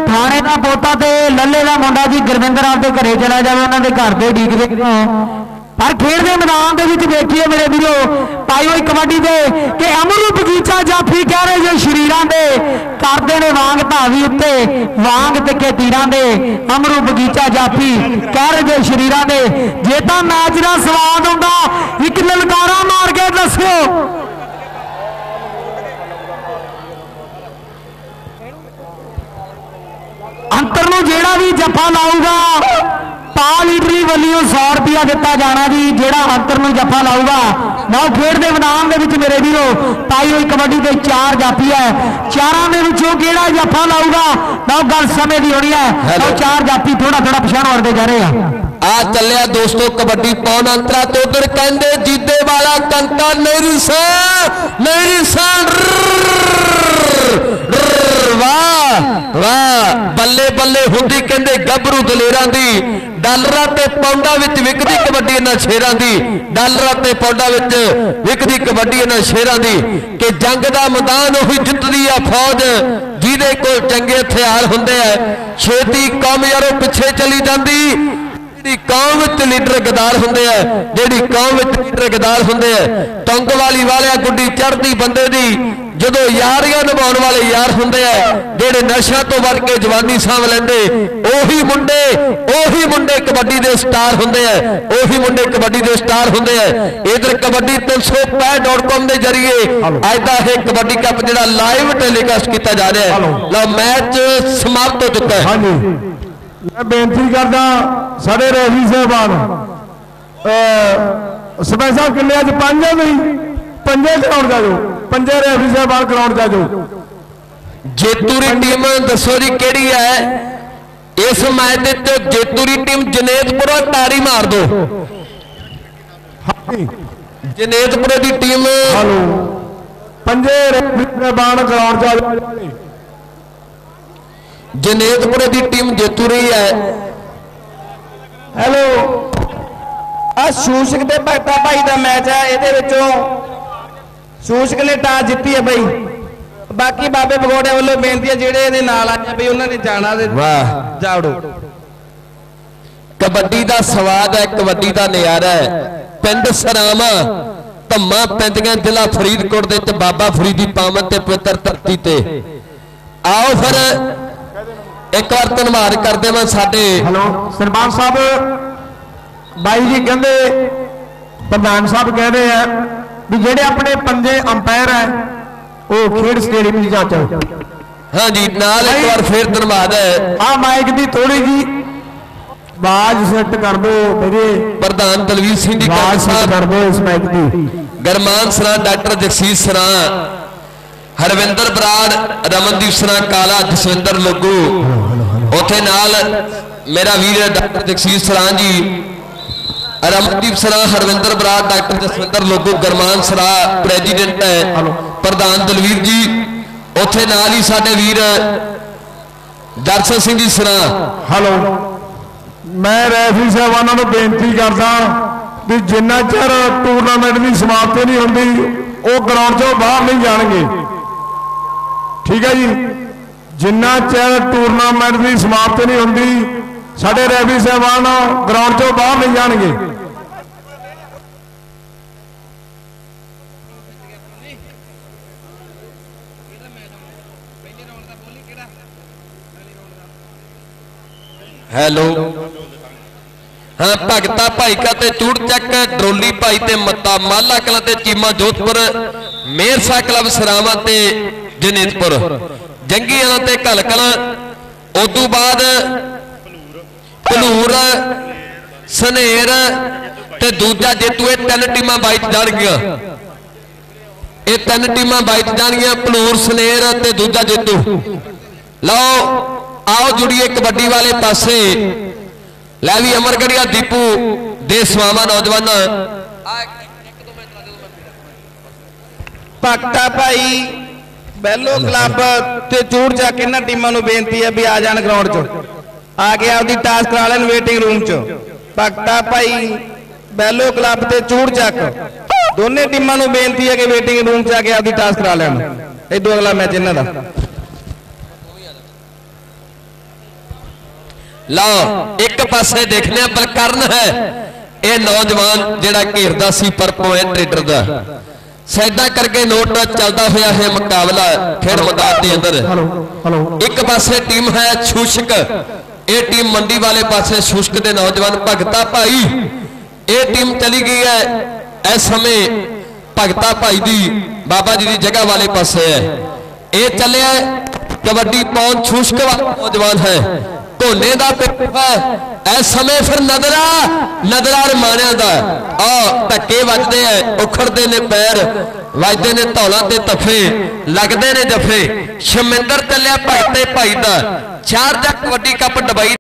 ਥਾਣੇ ਦਾ ਪੋਤਾ ਤੇ ਲੱਲੇ ਦਾ ਮੁੰਡਾ ਜੀ ਗੁਰਵਿੰਦਰ ਆਪਦੇ ਘਰੇ ਚਲਾ ਜਾਵੇ ਉਹਨਾਂ ਦੇ ਘਰ ਦੇ ਡੀਕਦੇ ਪਰ ਖੇਡ ਦੇ ਮੈਦਾਨ ਦੇ ਵਿੱਚ ਦੇਖੀਏ ਮੇਰੇ ਵੀਰੋ ਪਾਈ ਹੋਈ ਕਬੱਡੀ ਦੇ ਕਿ ਅਮਰੂ ਬਗੀਚਾ ਜਾਫੀ ਕਹਿ ਰਹੇ ਜੇ ਸ਼ਰੀਰਾਂ ਦੇ, ਕਰਦੇ ਨੇ ਵਾਂਗ ਧਾਵੀ ਉੱਤੇ, ਵਾਂਗ ਤਿੱਕੇ ਤੀਰਾਂ ਦੇ ਅਮਰੂ ਬਗੀਚਾ ਜਾਫੀ ਕਹਿ ਰਹੇ ਜੇ ਸ਼ਰੀਰਾਂ ਦੇ। ਜੇ ਤਾਂ ਮੈਚ ਦਾ ਸਵਾਦ ਹੁੰਦਾ, ਇੱਕ ਲਲਕਾਰਾ ਮਾਰ ਕੇ ਦੱਸਿਓ। ਅੰਤਰ ਨੂੰ ਜਿਹੜਾ ਵੀ ਜੱਫਾ ਲਾਊਗਾ ਪਾ ਲੀਡਰੀ ਵੱਲੋਂ 100 ਰੁਪਿਆ ਦਿੱਤਾ ਜਾਣਾ ਜੀ ਜਿਹੜਾ ਅੰਤਰ ਨੂੰ ਜੱਫਾ ਲਾਊਗਾ। ਨਾ ਖੇਡ ਦੇ ਮੈਦਾਨ ਦੇ ਵਿੱਚ ਮੇਰੇ ਵੀਰੋ ਪਾਈ ਹੋਈ ਕਬੱਡੀ ਦੇ ਚਾਰ ਜਾਫੀ ਹੈ। ਚਾਰਾਂ ਦੇ ਵਿੱਚੋਂ ਕਿਹੜਾ ਜੱਫਾ ਲਾਊਗਾ? ਨਾ ਗੱਲ ਸਮੇਂ ਦੀ ਹੋਣੀ ਹੈ। ਉਹ ਚਾਰ ਜਾਫੀ ਥੋੜਾ ਥੋੜਾ ਪਛਾਣ ਵੜਦੇ ਜਾ ਰਹੇ ਆ। ਆ ਚੱਲਿਆ ਦੋਸਤੋ ਕਬੱਡੀ ਪੌਣ ਅੰਤਰਾ ਤੋਂ ਉਧਰ ਕਹਿੰਦੇ ਜੀਤੇ ਵਾਲਾ ਕੰਤਾ ਮੇਰੀ ਸਾਂ ਮੇਰੀ ਸਾਂ ਵਾਹ ਵਾਹ। ਬੱਲੇ ਬੱਲੇ ਹੁੰਦੀ ਕਹਿੰਦੇ ਗੱਭਰੂ ਦਲੇਰਾਂ ਦੀ। ਡਾਲਰਾਂ ਤੇ ਪੌਂਡਾਂ ਵਿੱਚ ਵਿਕਦੀ ਕਬੱਡੀ ਇਹਨਾਂ ਸ਼ੇਰਾਂ ਦੀ। ਡਾਲਰਾਂ ਤੇ ਪੌਂਡਾਂ ਵਿੱਚ ਵਿਕਦੀ ਕਬੱਡੀ ਇਹਨਾਂ ਸ਼ੇਰਾਂ ਦੀ ਕਿ ਜੰਗ ਦਾ ਮੈਦਾਨ ਉਹੀ ਜਿੱਤਦੀ ਆ ਫੌਜ, ਜਿਹਦੇ ਕੋਲ ਚੰਗੇ ਹਥਿਆਰ ਹੁੰਦੇ ਆ। ਛੇਤੀ ਕੰਮ ਯਾਰੋ ਪਿੱਛੇ ਚਲੀ ਜਾਂਦੀ। ਜਿਹੜੀ ਕੌਮ ਵਿੱਚ ਲੀਡਰ ਗਦਾਰ ਹੁੰਦੇ ਆ, ਜਿਹੜੀ ਕੌਮ ਵਿੱਚ ਲੀਡਰ ਗਦਾਰ ਹੁੰਦੇ ਆ ਟੰਗਵਾਲੀ ਵਾਲਿਆ ਗੁੱਡੀ ਚੜਦੀ ਬੰਦੇ ਦੀ ਜਦੋਂ ਯਾਰੀਆਂ ਨਿਭਾਉਣ ਵਾਲੇ ਯਾਰ ਹੁੰਦੇ ਆ ਜਿਹੜੇ ਨਸ਼ਿਆਂ ਤੋਂ ਵੱਧ ਕੇ ਜਵਾਨੀ ਸਾਂਭ ਲੈਂਦੇ ਉਹੀ ਮੁੰਡੇ ਉਹੀ ਮੁੰਡੇ ਕਬੱਡੀ ਦੇ ਸਟਾਰ ਹੁੰਦੇ ਆ ਉਹੀ ਮੁੰਡੇ ਕਬੱਡੀ ਦੇ ਸਟਾਰ ਹੁੰਦੇ ਆ। ਇਧਰ ਕਬੱਡੀ 365.com ਦੇ ਜਰੀਏ ਅੱਜ ਦਾ ਇਹ ਕਬੱਡੀ ਕੱਪ ਜਿਹੜਾ ਲਾਈਵ ਟੈਲੀਕਾਸਟ ਕੀਤਾ ਜਾ ਰਿਹਾ ਹੈ। ਲਓ ਮੈਚ ਸਮਾਪਤ ਹੋ ਚੁੱਕਾ ਹੈ। ਹਾਂਜੀ। ਮੈਂ ਬੇਨਤੀ ਕਰਦਾ ਸਾਡੇ ਰੈਫਰੀ ਸਾਹਿਬਾਨ ਸਰਪੰਚ ਸਾਹਿਬ ਕਿੰਨੇ ਅੱਜ ਪੰਜ ਆ ਨਹੀਂ ਪੰਜੇ ਗਰਾਊਂਡ ਜਾ। ਜਾਓ ਪੰਜੇ ਰੈਫਰੀ ਸਾਹਿਬਾਨ ਗਰਾਊਂਡ ਜਾ ਜਾਓ। ਜੇਤੂ ਦੀ ਟੀਮ ਦੱਸੋ ਜੀ ਕਿਹੜੀ ਹੈ? ਇਸ ਮੈਚ ਦੇ ਤੇ ਜੇਤੂ ਦੀ ਟੀਮ ਜਨੇਤਪੁਰਾ ਤਾੜੀ ਮਾਰ ਦੋ। ਹਾਂਜੀ। ਜਨੇਤਪੁਰੇ ਦੀ ਟੀਮ ਹਲੋ। ਪੰਜੇ ਰੈਫਰੀ ਸਾਹਿਬਾਨ ਗਰਾਊਂਡ ਜਾ ਜਾਓ। ਜਨੇਤਪੁਰੇ ਦੀ ਟੀਮ ਜੇਤੂ ਰਹੀ ਹੈ। ਹੈਲੋ। ਆ ਸ਼ੂਸ਼ਕ ਤੇ ਭਗਤਾ ਭਾਈ ਦਾ ਮੈਚ ਹੈ। ਇਹਦੇ ਵਿੱਚੋਂ ਸ਼ੂਸ਼ਕ ਨੇ ਟਾਸ ਜਿੱਤੀ ਹੈ ਬਈ। ਬਾਕੀ ਬਾਬੇ ਬਗੋੜੇ ਵੱਲੋਂ ਬੇਨਤੀ ਹੈ ਜਿਹੜੇ ਇਹਦੇ ਨਾਲ ਆਏ ਬਈ ਉਹਨਾਂ ਨੇ ਜਾਣਾ ਤੇ ਵਾਹ। ਜਾਵੜੋ। ਕਬੱਡੀ ਦਾ ਸਵਾਦ ਹੈ ਕਬੱਡੀ ਦਾ ਨਜ਼ਾਰਾ ਹੈ। ਪਿੰਡ ਸਰਾਮਾ ਧੰਮਾ ਪੈਂਦੀਆਂ ਜ਼ਿਲ੍ਹਾ ਫਰੀਦਕੋਟ ਦੇ ਵਿੱਚ ਬਾਬਾ ਫਰੀਦੀ ਪਾਵਨ ਤੇ ਪਵਿੱਤਰ ਧਰਤੀ ਤੇ। ਆਓ ਫਿਰ ਇੱਕ ਵਾਰ ਧੰਨਵਾਦ ਕਰਦੇ ਮੈਂ ਸਾਡੇ ਹਲੋ ਸਰਪੰਚ ਸਾਹਿਬ। ਬਾਈ ਜੀ ਕਹਿੰਦੇ ਪ੍ਰਧਾਨ ਸਾਹਿਬ ਕਹਿੰਦੇ ਆ ਵੀ ਜਿਹੜੇ ਆਪਣੇ ਪੰਜੇ ਅੰਪਾਇਰ ਹੈ ਉਹ ਖੇਡ ਸਟੇਡੀਅਮ ਦੀ ਜਾਂਚ ਹਾਂਜੀ ਨਾਲ ਇੱਕ ਵਾਰ ਫੇਰ ਧੰਨਵਾਦ ਹੈ। ਆ ਮਾਈਕ ਦੀ ਥੋੜੀ ਜੀ ਆਵਾਜ਼ ਸੈੱਟ ਕਰ ਦਿਓ ਮੇਰੇ। ਪ੍ਰਧਾਨ ਦਲਵੀਰ ਸਿੰਘ ਕਾਕਾ ਆਵਾਜ਼ ਸੈੱਟ ਕਰ ਦਿਓ ਇਸ ਮਾਈਕ ਦੀ। ਗਰਮਾਨ ਸਰਾਂ ਡਾਕਟਰ ਜਗਸੀਰ ਸਰਾਂ ਹਰਵਿੰਦਰ ਬਰਾੜ ਰਮਨਦੀਪ ਸਰਾਂ ਕਾਲਾ ਜਸਵਿੰਦਰ ਲੋਗੂ। ਉੱਥੇ ਨਾਲ ਮੇਰਾ ਵੀਰ ਡਾਕਟਰ ਜਗਸੀਰ ਸਰਾਂ ji. Ramandeep Sran, Harvinder Brar, doctor Jaswinder logo, ਗਰਮਾਨ Sra president ਹੈ। ਪ੍ਰਧਾਨ ਦਲਵੀਰ ਜੀ, ਉੱਥੇ ਨਾਲ ਹੀ ਸਾਡੇ ਵੀਰ ਦਰਸ਼ਨ ਸਿੰਘ ਜੀ ਸਰਾਂ। ਹਲੋ। ਮੈਂ ਰੈਫਰੀ ਸਾਹਿਬਾਨਾਂ ਨੂੰ ਬੇਨਤੀ ਕਰਦਾ ਵੀ ਜਿੰਨਾ ਚਿਰ ਟੂਰਨਾਮੈਂਟ ਦੀ ਸਮਾਪਤੀ ਨਹੀਂ ਹੁੰਦੀ, ਉਹ ਗਰਾਊਂਡ 'ਚੋਂ ਬਾਹਰ ਨਹੀਂ ਜਾਣਗੇ। ਠੀਕ ਹੈ ਜੀ? ਜਿੰਨਾ ਚਿਰ ਟੂਰਨਾਮੈਂਟ ਦੀ ਸਮਾਪਤੀ ਨਹੀਂ ਹੁੰਦੀ, ਸਾਡੇ ਰੈਫਰੀ ਸਾਹਿਬਾਨ ਗਰਾਊਂਡ 'ਚੋਂ ਬਾਹਰ ਨਹੀਂ ਜਾਣਗੇ। ਹੈਲੋ। ਹਾਂ, ਭਗਤਾ ਭਾਈਕਾ ਤੇ ਚੂੜ ਚੱਕ, ਡਰੋਲੀ ਭਾਈ ਤੇ ਮੱਤਾ, ਮਾਲਾ ਕਲਾ ਤੇ ਚੀਮਾ ਜੋਧਪੁਰ, ਮੇਰਸਾ ਕਲੱਬ ਸਰਾਵਾ ਤੇ ਜਨੇਤਪੁਰ। ਜੰਗੀਆਂ ਤੇ ਕਲਕਲਾ ਉਦੋਂ ਬਾਅਦ ਭਲੂਰ, ਸਨੇਰ ਤੇ ਦੂਜਾ ਜੇਤੂ, ਇਹ ਤਿੰਨ ਟੀਮਾਂ ਬਾਈਟ ਜਾਣਗੀਆਂ। ਇਹ ਤਿੰਨ ਟੀਮਾਂ ਬਾਈਟ ਜਾਣਗੀਆਂ, ਭਲੂਰ, ਸਨੇਰ ਤੇ ਦੂਜਾ ਜੇਤੂ। ਲਓ ਆਓ ਜੁੜੀਏ ਕਬੱਡੀ ਵਾਲੇ ਪਾਸੇ। ਲੈ ਵੀ ਅਮਰਗੜੀਆ, ਦੀਪੂ, ਦੇ ਸਵਾਮਾ ਨੌਜਵਾਨਾਂ। ਭਗਤਾ ਭਾਈ, ਬੈਲੋ ਕਲੱਬ ਤੇ ਚੂੜ ਚੱਕ ਇਹਨਾਂ ਟੀਮਾਂ ਨੂੰ ਬੇਨਤੀ ਹੈ ਵੀ ਆ ਜਾਣ ਗਰਾਊਂਡ 'ਚ। ਆ ਕੇ ਆਪਦੀ ਟਾਸਕ ਕਰਾ ਲੈਣ ਵੇਟਿੰਗ ਰੂਮ 'ਚ। ਭਗਤਾ ਭਾਈ, ਬੈਲੋ ਕਲੱਬ ਤੇ ਚੂੜ ਚੱਕ। ਦੋਨੇ ਟੀਮਾਂ ਨੂੰ ਬੇਨਤੀ ਹੈ ਕਿ ਵੇਟਿੰਗ ਰੂਮ 'ਚ ਆ ਕੇ ਆਪਦੀ ਟਾਸਕ ਕਰਾ ਲੈਣ। ਇਦੋਂ ਅਗਲਾ ਮੈਚ ਇਹਨਾਂ ਦਾ। ਲਓ ਇੱਕ ਪਾਸੇ ਦੇਖਨੇ ਆ ਬਲਕਰਨ ਹੈ। ਇਹ ਨੌਜਵਾਨ ਜਿਹੜਾ ਘੇਰਦਾ ਸੀ ਪਰ ਪੁਆਇੰਟ ਟ੍ਰੇਡਰ ਦਾ। ਸੈਦਾ ਕਰਕੇ ਨੋਟ ਚੱਲਦਾ ਹੋਇਆ ਹੈ ਮੁਕਾਬਲਾ ਖੇਡ ਮੈਦਾਨ ਦੇ ਅੰਦਰ। ਇੱਕ ਪਾਸੇ ਟੀਮ ਹੈ ਸ਼ੂਸ਼ਕ ਇਹ ਟੀਮ ਮੰਡੀ ਵਾਲੇ ਪਾਸੇ ਸ਼ੂਸ਼ਕ ਦੇ ਨੌਜਵਾਨ ਭਗਤਾ ਭਾਈ। ਇਹ ਟੀਮ ਚਲੀ ਗਈ ਹੈ ਇਸ ਸਮੇਂ ਭਗਤਾ ਭਾਈ ਦੀ ਬਾਬਾ ਜੀ ਦੀ ਜਗ੍ਹਾ ਵਾਲੇ ਪਾਸੇ ਹੈ। ਇਹ ਚੱਲਿਆ ਕਬੱਡੀ ਪੌਣ ਸ਼ੂਸ਼ਕ ਵਾਲਾ ਨੌਜਵਾਨ ਹੈ। ਧੋਨੇ ਦਾ ਪਿੱਠ ਇਸ ਸਮੇਂ ਫਿਰ ਨਦਰਾ ਨਦਰਾ ਰਮਾਣਿਆਂ ਦਾ। ਆ ਧੱਕੇ ਵੱਜਦੇ ਐ, ਉਖੜਦੇ ਨੇ ਪੈਰ, ਵੱਜਦੇ ਨੇ ਧੌਲਾਂ ਤੇ ਤਫੇ, ਲੱਗਦੇ ਨੇ ਜਫੇ। ਸ਼ਮਿੰਦਰ ਚੱਲਿਆ ਭਗਤੇ ਭਾਈ ਦਾ। ਚਾਰ ਦਾ ਕਬੱਡੀ ਕੱਪ ਡਬਈ